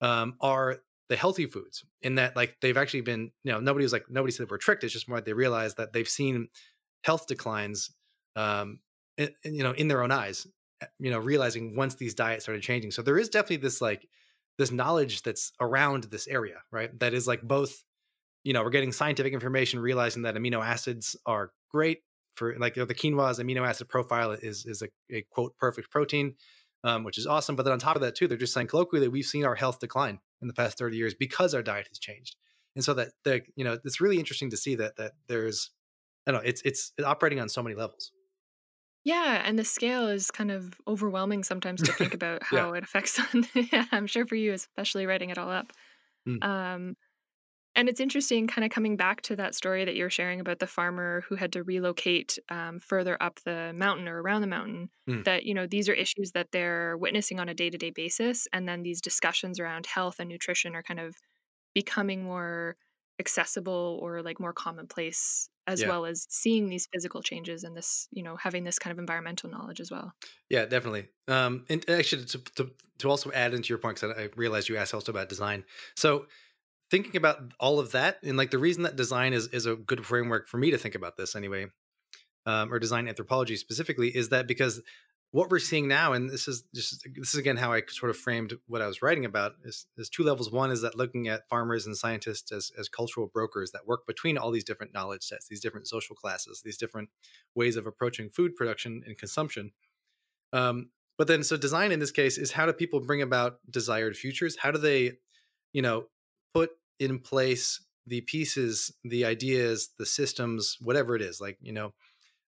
um, are the healthy foods in that like they've actually been, you know, nobody was like nobody said we're tricked. It's just more they realized that they've seen health declines um, in, you know, in their own eyes, eh, you know, realizing once these diets started changing. So there is definitely this like this knowledge that's around this area, right? That is like both, you know, we're getting scientific information, realizing that amino acids are great for like the quinoa's amino acid profile is is a, a quote perfect protein, um, which is awesome. But then on top of that too, they're just saying colloquially we've seen our health decline in the past 30 years because our diet has changed. And so that the you know it's really interesting to see that that there's I don't know it's it's operating on so many levels. Yeah, and the scale is kind of overwhelming sometimes to think about Yeah. how it affects on yeah, I'm sure for you, especially writing it all up. Mm. Um, and it's interesting kind of coming back to that story that you're sharing about the farmer who had to relocate um, further up the mountain or around the mountain, Mm. that, you know, these are issues that they're witnessing on a day-to-day basis. And then these discussions around health and nutrition are kind of becoming more accessible or like more commonplace as Yeah. well as seeing these physical changes and this you know having this kind of environmental knowledge as well Yeah, definitely. Um, and actually, to, to to also add into your point, because I I realized you asked also about design. So, thinking about all of that, and like the reason that design is is a good framework for me to think about this anyway, um, or design anthropology specifically, is that because what we're seeing now, and this is just this is again how I sort of framed what I was writing about is, is two levels. One is that looking at farmers and scientists as as cultural brokers that work between all these different knowledge sets, these different social classes, these different ways of approaching food production and consumption. Um, but then, so design in this case is how do people bring about desired futures? How do they, you know, put in place the pieces, the ideas, the systems, whatever it is, like you know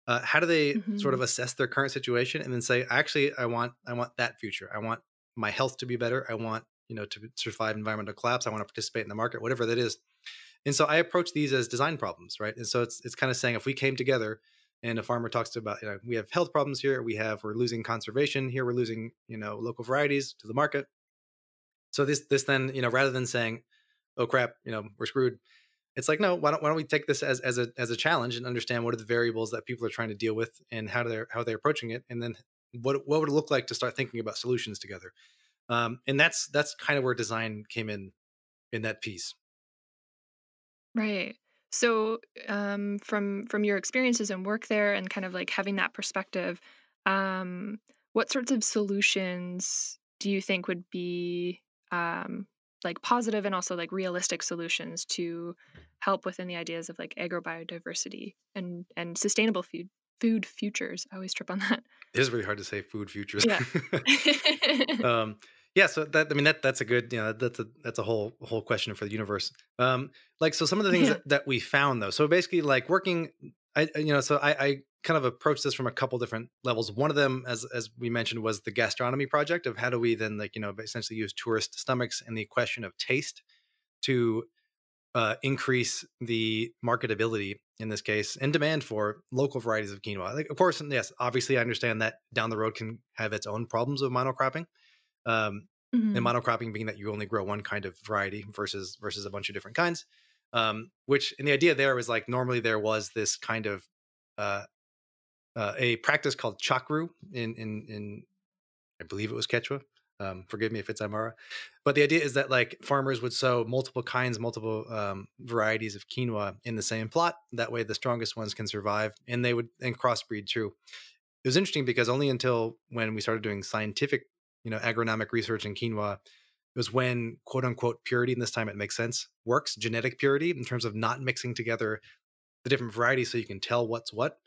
uh, how do they mm-hmm. sort of assess their current situation and then say actually i want i want that future. I want my health to be better. I want you know to survive environmental collapse. I want to participate in the market whatever that is. And so I approach these as design problems, right? And so it's it's kind of saying if we came together and a farmer talks about you know we have health problems here we have we're losing conservation here we're losing you know local varieties to the market. So this this then you know rather than saying oh crap you know we're screwed it's like no why don't, why don't we take this as, as a as a challenge and understand what are the variables that people are trying to deal with and how they're how they're approaching it and then what what would it look like to start thinking about solutions together? Um, and that's that's kind of where design came in in that piece. Right. So, um, from from your experiences and work there, and kind of like having that perspective, um, what sorts of solutions do you think would be um, like positive and also like realistic solutions to help within the ideas of like agrobiodiversity and and sustainable food food futures? I always trip on that. It is really hard to say food futures. Yeah. um, yeah so that i mean that that's a good you know that's a that's a whole whole question for the universe um like so some of the things yeah. that, that we found though so basically like working i you know so i i kind of approached this from a couple different levels one of them as as we mentioned was the gastronomy project of how do we then like you know essentially use tourist stomachs and the question of taste to uh, increase the marketability in this case and demand for local varieties of quinoa. Like, of course, yes, obviously, I understand that down the road can have its own problems of monocropping, um, mm-hmm. and monocropping being that you only grow one kind of variety versus versus a bunch of different kinds um, which and the idea there was like normally there was this kind of uh, uh, a practice called chakru in in in I believe it was Quechua. Um, forgive me if it's Aymara, but the idea is that like farmers would sow multiple kinds, multiple um, varieties of quinoa in the same plot. That way, the strongest ones can survive, and they would and crossbreed too. It was interesting because only until when we started doing scientific you know agronomic research in quinoa was when quote unquote purity, and this time it makes sense, works, genetic purity in terms of not mixing together the different varieties so you can tell what's what.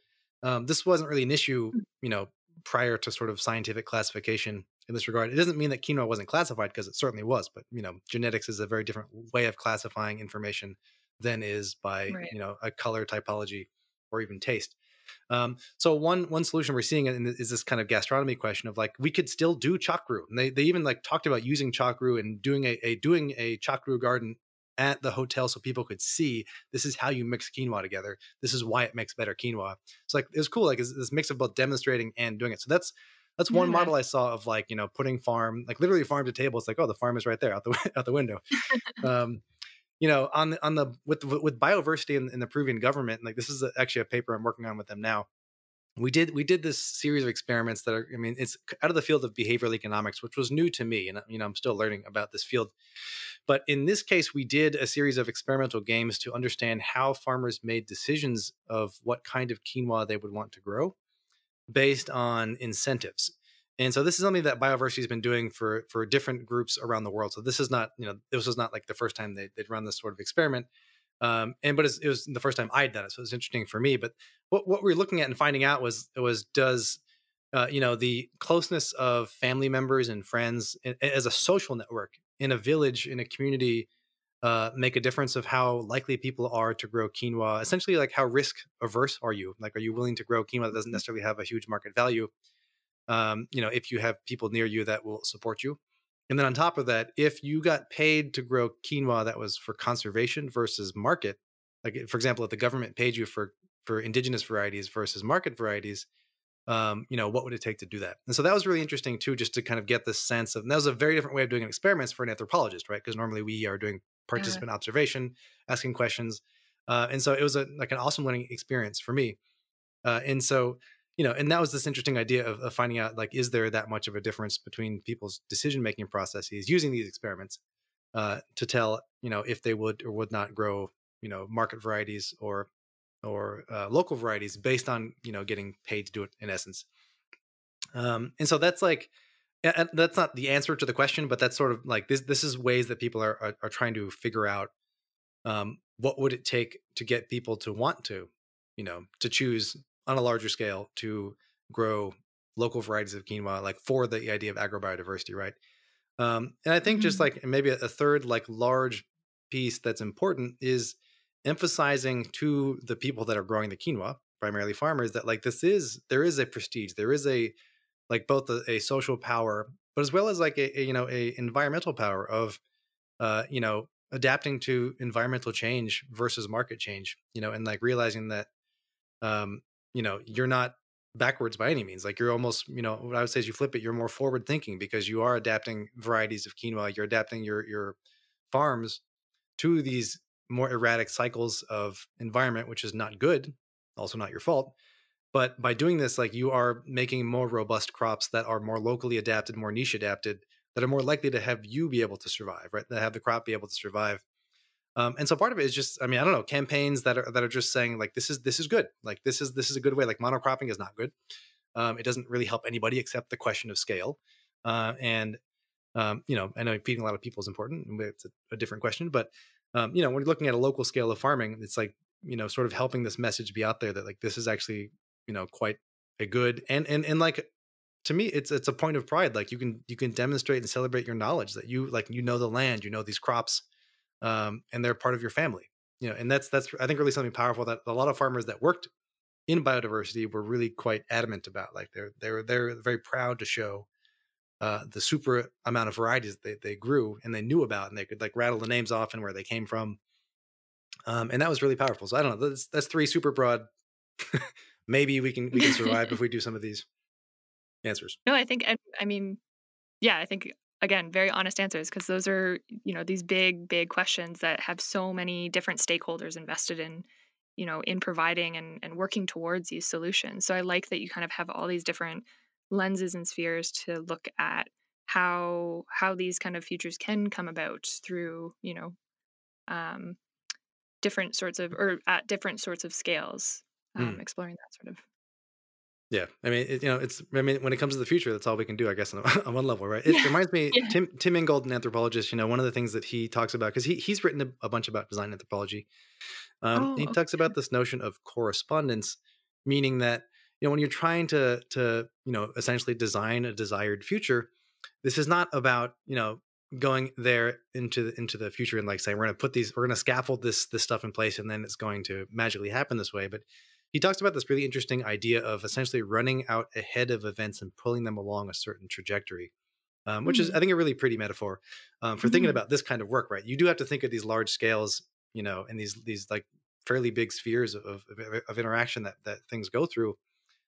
Um, this wasn't really an issue, hmm. you know, prior to sort of scientific classification in this regard. It doesn't mean that quinoa wasn't classified because it certainly was, but you know, genetics is a very different way of classifying information than is by right. you know a color typology or even taste. Um, so one one solution we're seeing is this kind of gastronomy question of like we could still do chacru, and they they even like talked about using chacru and doing a, a doing a chacru garden at the hotel so people could see this is how you mix quinoa together. This is why it makes better quinoa. It's like it was cool, like this mix of both demonstrating and doing it. So that's that's one yeah. model I saw of like you know putting farm like literally farm to table. It's like oh the farm is right there out the out the window. um, you know, on the on the with with biodiversity and, in the Peruvian government, like this is a, actually a paper I'm working on with them now. We did we did this series of experiments that are, I mean, it's out of the field of behavioral economics, which was new to me, and you know, I'm still learning about this field. But in this case, we did a series of experimental games to understand how farmers made decisions of what kind of quinoa they would want to grow based on incentives. And so this is something that Bioversity has been doing for for different groups around the world. So this is not, you know, this was not like the first time they, would run this sort of experiment. Um, and but it was the first time I'd done it, so it was interesting for me. But what what we're looking at and finding out was was does uh, you know the closeness of family members and friends as a social network in a village in a community uh, make a difference of how likely people are to grow quinoa. Essentially, like how risk averse are you? Like, are you willing to grow quinoa that doesn't mm-hmm. necessarily have a huge market value? Um, you know, if you have people near you that will support you. And then on top of that, if you got paid to grow quinoa that was for conservation versus market, like for example, if the government paid you for for indigenous varieties versus market varieties, um, you know, what would it take to do that? And so that was really interesting too, just to kind of get this sense of. And that was a very different way of doing experiments for an anthropologist, right? Because normally we are doing participant yeah. observation, asking questions, uh, and so it was a like an awesome learning experience for me. Uh, and so you know, and that was this interesting idea of, of, finding out like, is there that much of a difference between people's decision making processes using these experiments uh, to tell, you know, if they would or would not grow, you know, market varieties or or uh, local varieties based on you know getting paid to do it in essence. Um, and so that's like that's not the answer to the question, but that's sort of like this. This is ways that people are are, are trying to figure out um, what would it take to get people to want to, you know, to choose on a larger scale to grow local varieties of quinoa, like for the idea of agrobiodiversity, right? Um, and I think mm-hmm. just like maybe a third, like large piece that's important is emphasizing to the people that are growing the quinoa, primarily farmers, that like this is there is a prestige, there is a like both a, a social power, but as well as like a, a, you know a environmental power of uh, you know adapting to environmental change versus market change you know and like realizing that um you know you're not backwards by any means like you're almost you know what i would say is you flip it you're more forward thinking because you are adapting varieties of quinoa you're adapting your your farms to these more erratic cycles of environment which is not good also not your fault but by doing this like you are making more robust crops that are more locally adapted more niche adapted that are more likely to have you be able to survive, right? That have the crop be able to survive. Um, and so part of it is just, I mean, I don't know, campaigns that are that are just saying like this is this is good, like this is this is a good way. Like monocropping is not good. Um, it doesn't really help anybody except the question of scale. Uh, and um, you know, I know feeding a lot of people is important. It's a, a different question, but um, you know, when you're looking at a local scale of farming, it's like you know, sort of helping this message be out there that like this is actually you know quite a good and and and like to me it's it's a point of pride like you can you can demonstrate and celebrate your knowledge that you like you know the land you know these crops um, and they're part of your family you know and that's that's i think really something powerful that a lot of farmers that worked in biodiversity were really quite adamant about like they're they're they're very proud to show uh, the super amount of varieties that they, they grew and they knew about and they could like rattle the names off and where they came from um, and that was really powerful so i don't know that's, that's three super broad maybe we can we can survive if we do some of these answers. No, I think, I, I mean, yeah, I think again, very honest answers because those are, you know, these big, big questions that have so many different stakeholders invested in, you know, in providing and, and working towards these solutions. So I like that you kind of have all these different lenses and spheres to look at how how these kind of futures can come about through, you know, um, different sorts of or at different sorts of scales, um, mm. exploring that sort of yeah, I mean, it, you know, it's. I mean, when it comes to the future, that's all we can do, I guess, on, on one level, right? It yeah. reminds me, yeah. Tim Tim Ingold, an anthropologist. You know, one of the things that he talks about because he he's written a, a, bunch about design anthropology. Um, oh, he okay. talks about this notion of correspondence, meaning that you know when you're trying to to you know essentially design a desired future, this is not about you know going there into the, into the future and like saying we're going to put these we're going to scaffold this this stuff in place and then it's going to magically happen this way, but he talks about this really interesting idea of essentially running out ahead of events and pulling them along a certain trajectory. Um, which mm. is, I think, a really pretty metaphor um, for mm. thinking about this kind of work. Right, you do have to think of these large scales, you know, and these these like fairly big spheres of, of, of interaction that that things go through,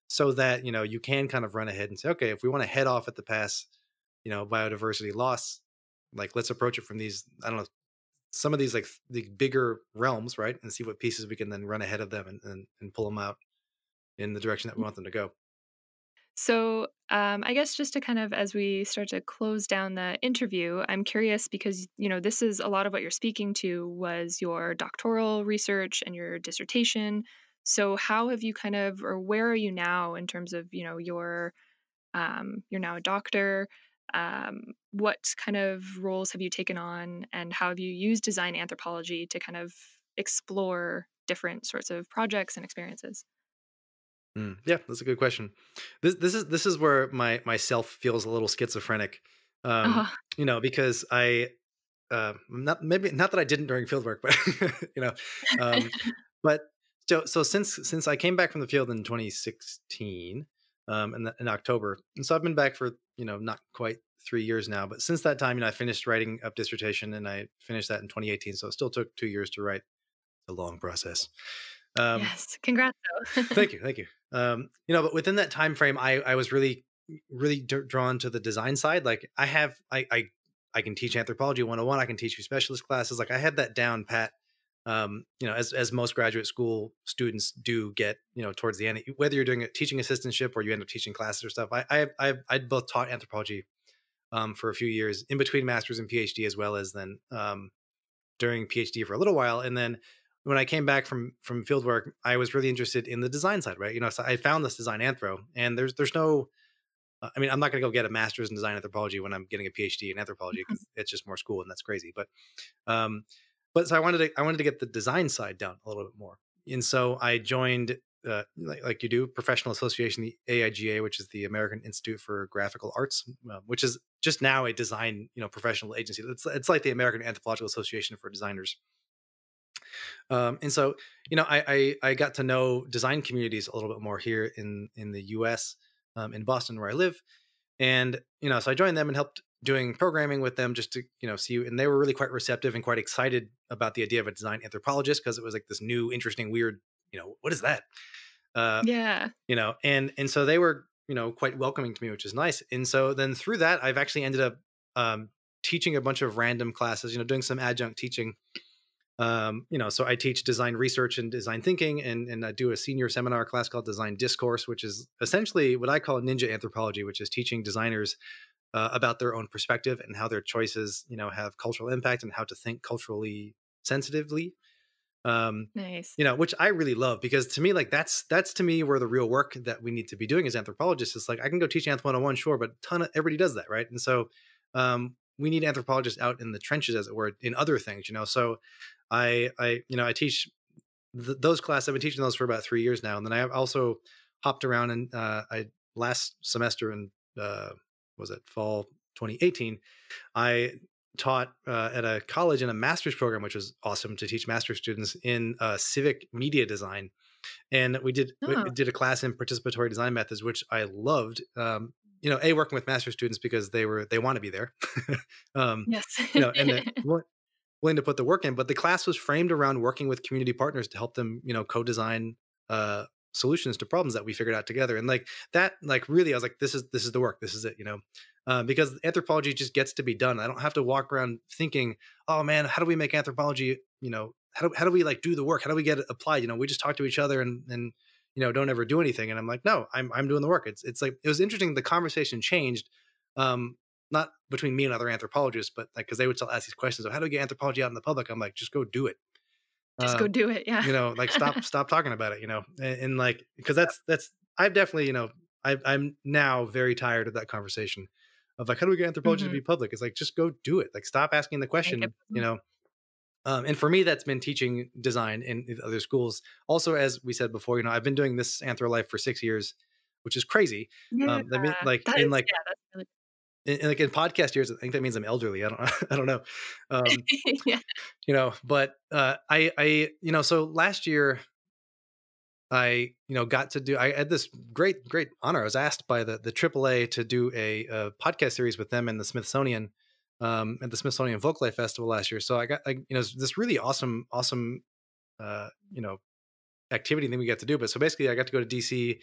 so that you know you can kind of run ahead and say, okay, if we want to head off at the pass, you know, biodiversity loss, like let's approach it from these I don't know some of these like the bigger realms, right? And see what pieces we can then run ahead of them and, and, and pull them out in the direction that we mm. want them to go. So, um, I guess just to kind of as we start to close down the interview, I'm curious because you know this is a lot of what you're speaking to was your doctoral research and your dissertation. So, how have you kind of, or where are you now in terms of you know your, um, you're now a doctor um, what kind of roles have you taken on and how have you used design anthropology to kind of explore different sorts of projects and experiences mm, yeah that's a good question this this is this is where my myself feels a little schizophrenic um, uh-huh. you know because i uh, not maybe not that i didn't during field work but you know um, but so so since since i came back from the field in 2016 um, in, the, in October. And so I've been back for, you know, not quite three years now. But since that time, you know, I finished writing up dissertation and I finished that in 2018. So it still took two years to write. a long process. Um, yes, congrats. thank you, thank you. Um, you know, but within that time frame, I I was really really d- drawn to the design side. Like I have, I I I can teach anthropology 101. I can teach you specialist classes. Like I had that down pat um, you know, as as most graduate school students do get, you know, towards the end, whether you're doing a teaching assistantship or you end up teaching classes or stuff. I I I I both taught anthropology um, for a few years in between masters and PhD, as well as then um, during PhD for a little while, and then when I came back from from field work, I was really interested in the design side, right? You know, so I found this design anthro, and there's there's no, uh, I mean, I'm not going to go get a master's in design anthropology when I'm getting a PhD in anthropology because mm-hmm. it's just more school and that's crazy. But um, but so I wanted to I wanted to get the design side down a little bit more, and so I joined uh, like, like, you do professional association the AIGA, which is the American Institute for Graphical Arts, uh, which is just now a design you know professional agency. It's it's like the American Anthropological Association for designers. Um, and so you know I, I, I got to know design communities a little bit more here in in the U.S. Um, in Boston where I live, and you know so I joined them and helped doing programming with them just to you know see you and they were really quite receptive and quite excited about the idea of a design anthropologist because it was like this new interesting weird you know what is that? Uh yeah. you know and and so they were you know quite welcoming to me which is nice and so then through that i've actually ended up um teaching a bunch of random classes you know doing some adjunct teaching. Um, you know, so I teach design research and design thinking, and and I do a senior seminar class called Design Discourse, which is essentially what I call ninja anthropology, which is teaching designers uh, about their own perspective and how their choices, you know, have cultural impact and how to think culturally sensitively. Um, nice. You know, which I really love because to me, like that's that's to me where the real work that we need to be doing as anthropologists is like I can go teach Anth 101, sure, but ton of everybody does that, right? And so um, we need anthropologists out in the trenches, as it were, in other things, you know. So I, I, you know, I teach th- those classes. I've been teaching those for about three years now, and then I also hopped around and uh, I last semester in uh, was it fall 2018, I taught uh, at a college in a master's program, which was awesome to teach master's students in uh, civic media design. And we did oh. we did a class in participatory design methods, which I loved. Um, you know, a working with master students because they were they want to be there. um, yes, you know, and the, willing to put the work in. But the class was framed around working with community partners to help them, you know, co-design uh, solutions to problems that we figured out together. And like that, like really, I was like, this is this is the work. This is it, you know. Uh, because anthropology just gets to be done. I don't have to walk around thinking, oh man, how do we make anthropology, you know, how do, how do we like do the work? How do we get it applied? You know, we just talk to each other and and you know don't ever do anything. And I'm like, no, I'm I'm doing the work. It's it's like it was interesting. The conversation changed um, not between me and other anthropologists, but like because they would still ask these questions of how do we get anthropology out in the public? I'm like, just go do it. Just uh, go do it. Yeah. You know, like stop stop talking about it. You know, and, and like because that's that's I've definitely you know I, I'm now very tired of that conversation of like how do we get anthropology mm-hmm. to be public? It's like just go do it. Like stop asking the question. You know. Um, and for me, that's been teaching design in, in other schools. Also, as we said before, you know, I've been doing this Anthro life for six years, which is crazy. Yeah, um, I mean, like in like yeah, really in, like in podcast years, I think that means I'm elderly. I don't, I don't know. Um, yeah. You know, but uh, I, I, you know, so last year, I, you know, got to do. I had this great, great honor. I was asked by the the AAA to do a, a podcast series with them in the Smithsonian, um, at the Smithsonian Folklife Festival last year. So I got, I, you know, this really awesome, awesome, uh, you know, activity thing we got to do. But so basically, I got to go to DC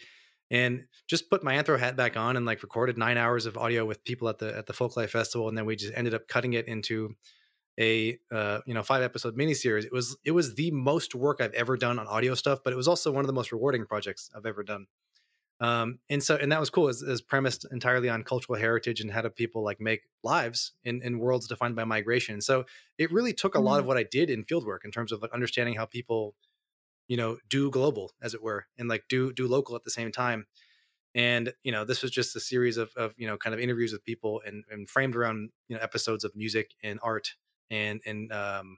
and just put my anthro hat back on and like recorded nine hours of audio with people at the at the folklife festival and then we just ended up cutting it into a uh, you know five episode miniseries it was it was the most work i've ever done on audio stuff but it was also one of the most rewarding projects i've ever done um, and so and that was cool it was premised entirely on cultural heritage and how do people like make lives in, in worlds defined by migration so it really took a mm-hmm. lot of mm-hmm. what i did in fieldwork in terms of like understanding how people you know do global as it were and like do do local at the same time. And you know this was just a series of, of you know kind of interviews with people and, and framed around you know episodes of music and art and and um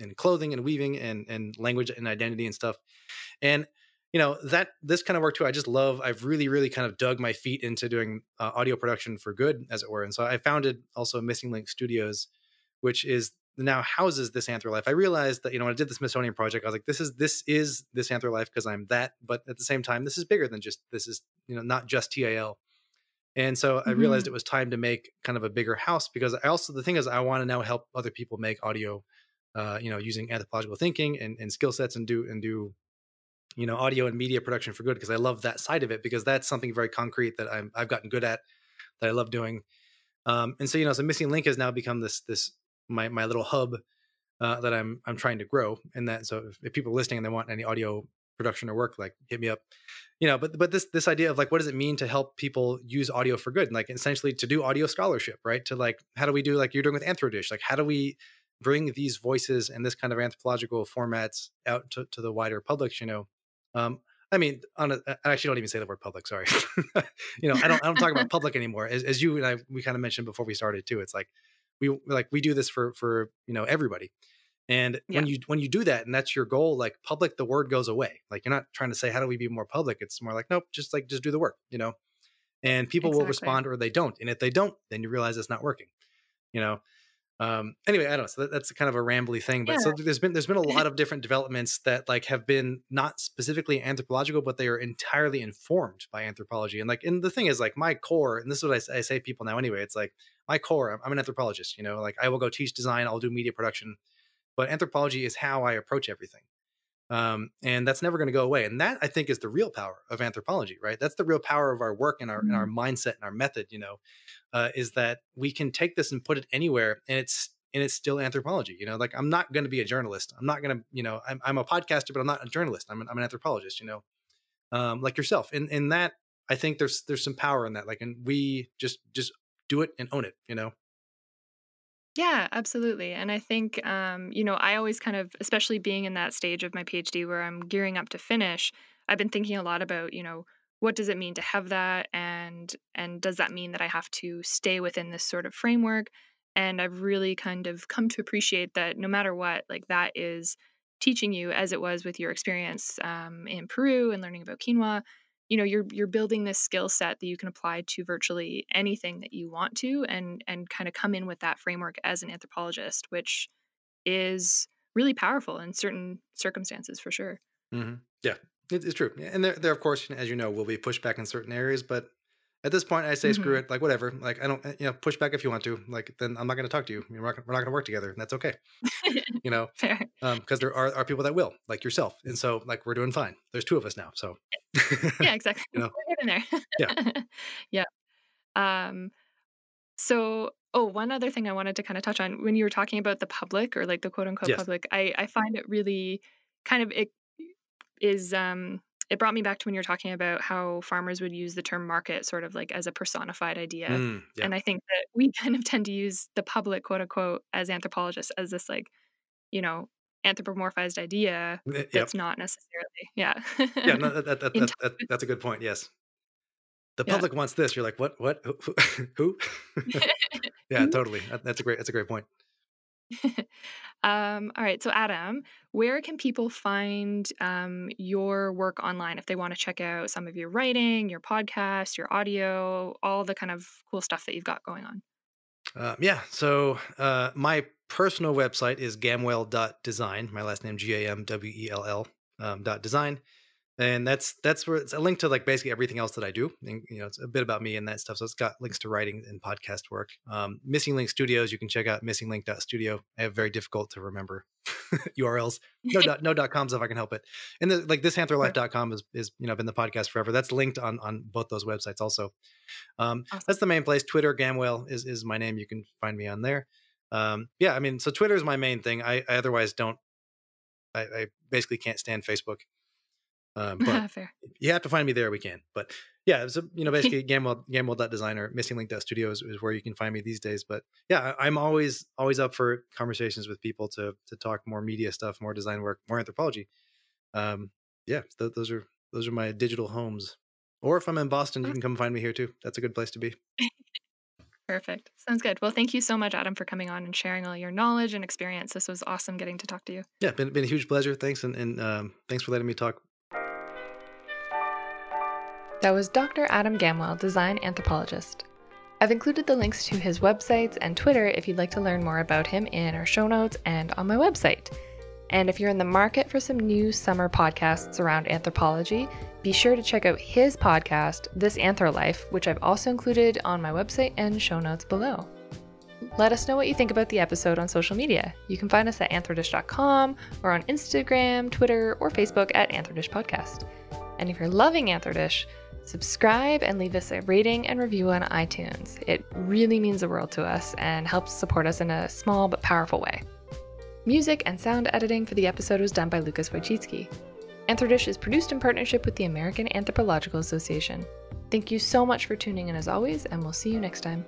and clothing and weaving and and language and identity and stuff. And you know that this kind of work too i just love i've really really kind of dug my feet into doing uh, audio production for good as it were. And so i founded also missing link studios which is now houses this anthro life. I realized that you know when I did the Smithsonian project, I was like, this is this is this anthro life because I'm that, but at the same time, this is bigger than just this is you know not just TAL. And so mm-hmm. I realized mm-hmm. it was time to make kind of a bigger house because I also the thing is I want to now help other people make audio, uh, you know, using anthropological thinking and, and skill sets and do and do, you know, audio and media production for good because I love that side of it because that's something very concrete that I'm I've gotten good at that I love doing. Um, and so you know, so missing link has now become this this my my little hub uh, that I'm I'm trying to grow. And that so if, if, people are listening and they want any audio production or work, like hit me up. You know, but but this this idea of like what does it mean to help people use audio for good? And like essentially to do audio scholarship, right? To like how do we do like you're doing with Anthrodish? Like how do we bring these voices and this kind of anthropological formats out to, to the wider public? You know, um, I mean, on a, I actually don't even say the word public. Sorry, you know, I don't I don't talk about public anymore. As, as you and I we kind of mentioned before we started too. It's like we like we do this for for you know everybody and yeah. when you when you do that and that's your goal like public the word goes away like you're not trying to say how do we be more public it's more like nope just like just do the work you know and people exactly. will respond or they don't and if they don't then you realize it's not working you know um anyway i don't know so that, that's kind of a rambly thing but yeah. so there's been there's been a lot of different developments that like have been not specifically anthropological but they are entirely informed by anthropology and like and the thing is like my core and this is what i, I say to people now anyway it's like my core, I'm, I'm an anthropologist. You know, like I will go teach design, I'll do media production, but anthropology is how I approach everything. Um, and that's never going to go away. And that I think is the real power of anthropology, right? That's the real power of our work and our mm-hmm. and our mindset and our method. You know, uh, is that we can take this and put it anywhere, and it's and it's still anthropology. You know, like I'm not going to be a journalist. I'm not going to, you know, I'm, I'm a podcaster, but I'm not a journalist. I'm an, I'm an anthropologist. You know, um, like yourself. And in that, I think there's there's some power in that. Like, and we just just do it and own it. You know. Yeah, absolutely. And I think, um, you know, I always kind of, especially being in that stage of my PhD where I'm gearing up to finish, I've been thinking a lot about, you know, what does it mean to have that, and and does that mean that I have to stay within this sort of framework? And I've really kind of come to appreciate that no matter what, like that is teaching you, as it was with your experience um, in Peru and learning about quinoa, you know you're you're building this skill set that you can apply to virtually anything that you want to and and kind of come in with that framework as an anthropologist which is really powerful in certain circumstances for sure. Mm-hmm. yeah. It's true. And there, there of course as you know will be pushback in certain areas but at this point i say mm-hmm. screw it like whatever like i don't eh, you know push back if you want to like then i'm not going to talk to you. We're not, not going to work together. And that's okay. You know because um, there are, are people that will like yourself and so like we're doing fine. There's two of us now so yeah. Exactly. you know? we're in there. Yeah. Yeah. Um so oh one other thing i wanted to kind of touch on when you were talking about the public or like the quote unquote yes. public i i find it really kind of it is um it brought me back to when you're talking about how farmers would use the term market sort of like as a personified idea. Mm, yeah. And I think that we kind of tend to use the public, quote unquote, as anthropologists as this like, you know, anthropomorphized idea yep. that's not necessarily, yeah. yeah, no, that, that, that, that, that's a good point. Yes. The public yeah. wants this. You're like, what, what, who? yeah, totally. That's a great, that's a great point. um, all right. So, Adam, where can people find um, your work online if they want to check out some of your writing, your podcast, your audio, all the kind of cool stuff that you've got going on? Uh, yeah. So, uh, my personal website is gamwell.design. My last name, G A M W E L L um, dot design and that's that's where it's a link to like basically everything else that I do. And, you know, it's a bit about me and that stuff. So it's got links to writing and podcast work. Um, Missing Link Studios, you can check out missinglink.studio. I have very difficult to remember URLs. No dot no dot coms if I can help it. And the, like this anthrolife.com is is you know been the podcast forever. That's linked on on both those websites also. Um, awesome. That's the main place. Twitter Gamwell is is my name. You can find me on there. Um, yeah, I mean, so Twitter is my main thing. I, I otherwise don't. I, I basically can't stand Facebook. Um, but Fair. you have to find me there. We can, but yeah, so you know, basically Gamwell Gamwell.designer, Studio is, is where you can find me these days. But yeah, I'm always always up for conversations with people to to talk more media stuff, more design work, more anthropology. Um, yeah, th- those are those are my digital homes. Or if I'm in Boston, you can come find me here too. That's a good place to be. Perfect. Sounds good. Well, thank you so much, Adam, for coming on and sharing all your knowledge and experience. This was awesome getting to talk to you. Yeah, been been a huge pleasure. Thanks, and, and um, thanks for letting me talk that was Dr. Adam Gamwell, design anthropologist. I've included the links to his websites and Twitter if you'd like to learn more about him in our show notes and on my website. And if you're in the market for some new summer podcasts around anthropology, be sure to check out his podcast, This Anthro Life, which I've also included on my website and show notes below. Let us know what you think about the episode on social media. You can find us at anthrodish.com or on Instagram, Twitter, or Facebook at AnthroDish Podcast. And if you're loving AnthroDish, subscribe and leave us a rating and review on iTunes. It really means the world to us and helps support us in a small but powerful way. Music and sound editing for the episode was done by Lucas Wojcicki. AnthroDish is produced in partnership with the American Anthropological Association. Thank you so much for tuning in as always, and we'll see you next time.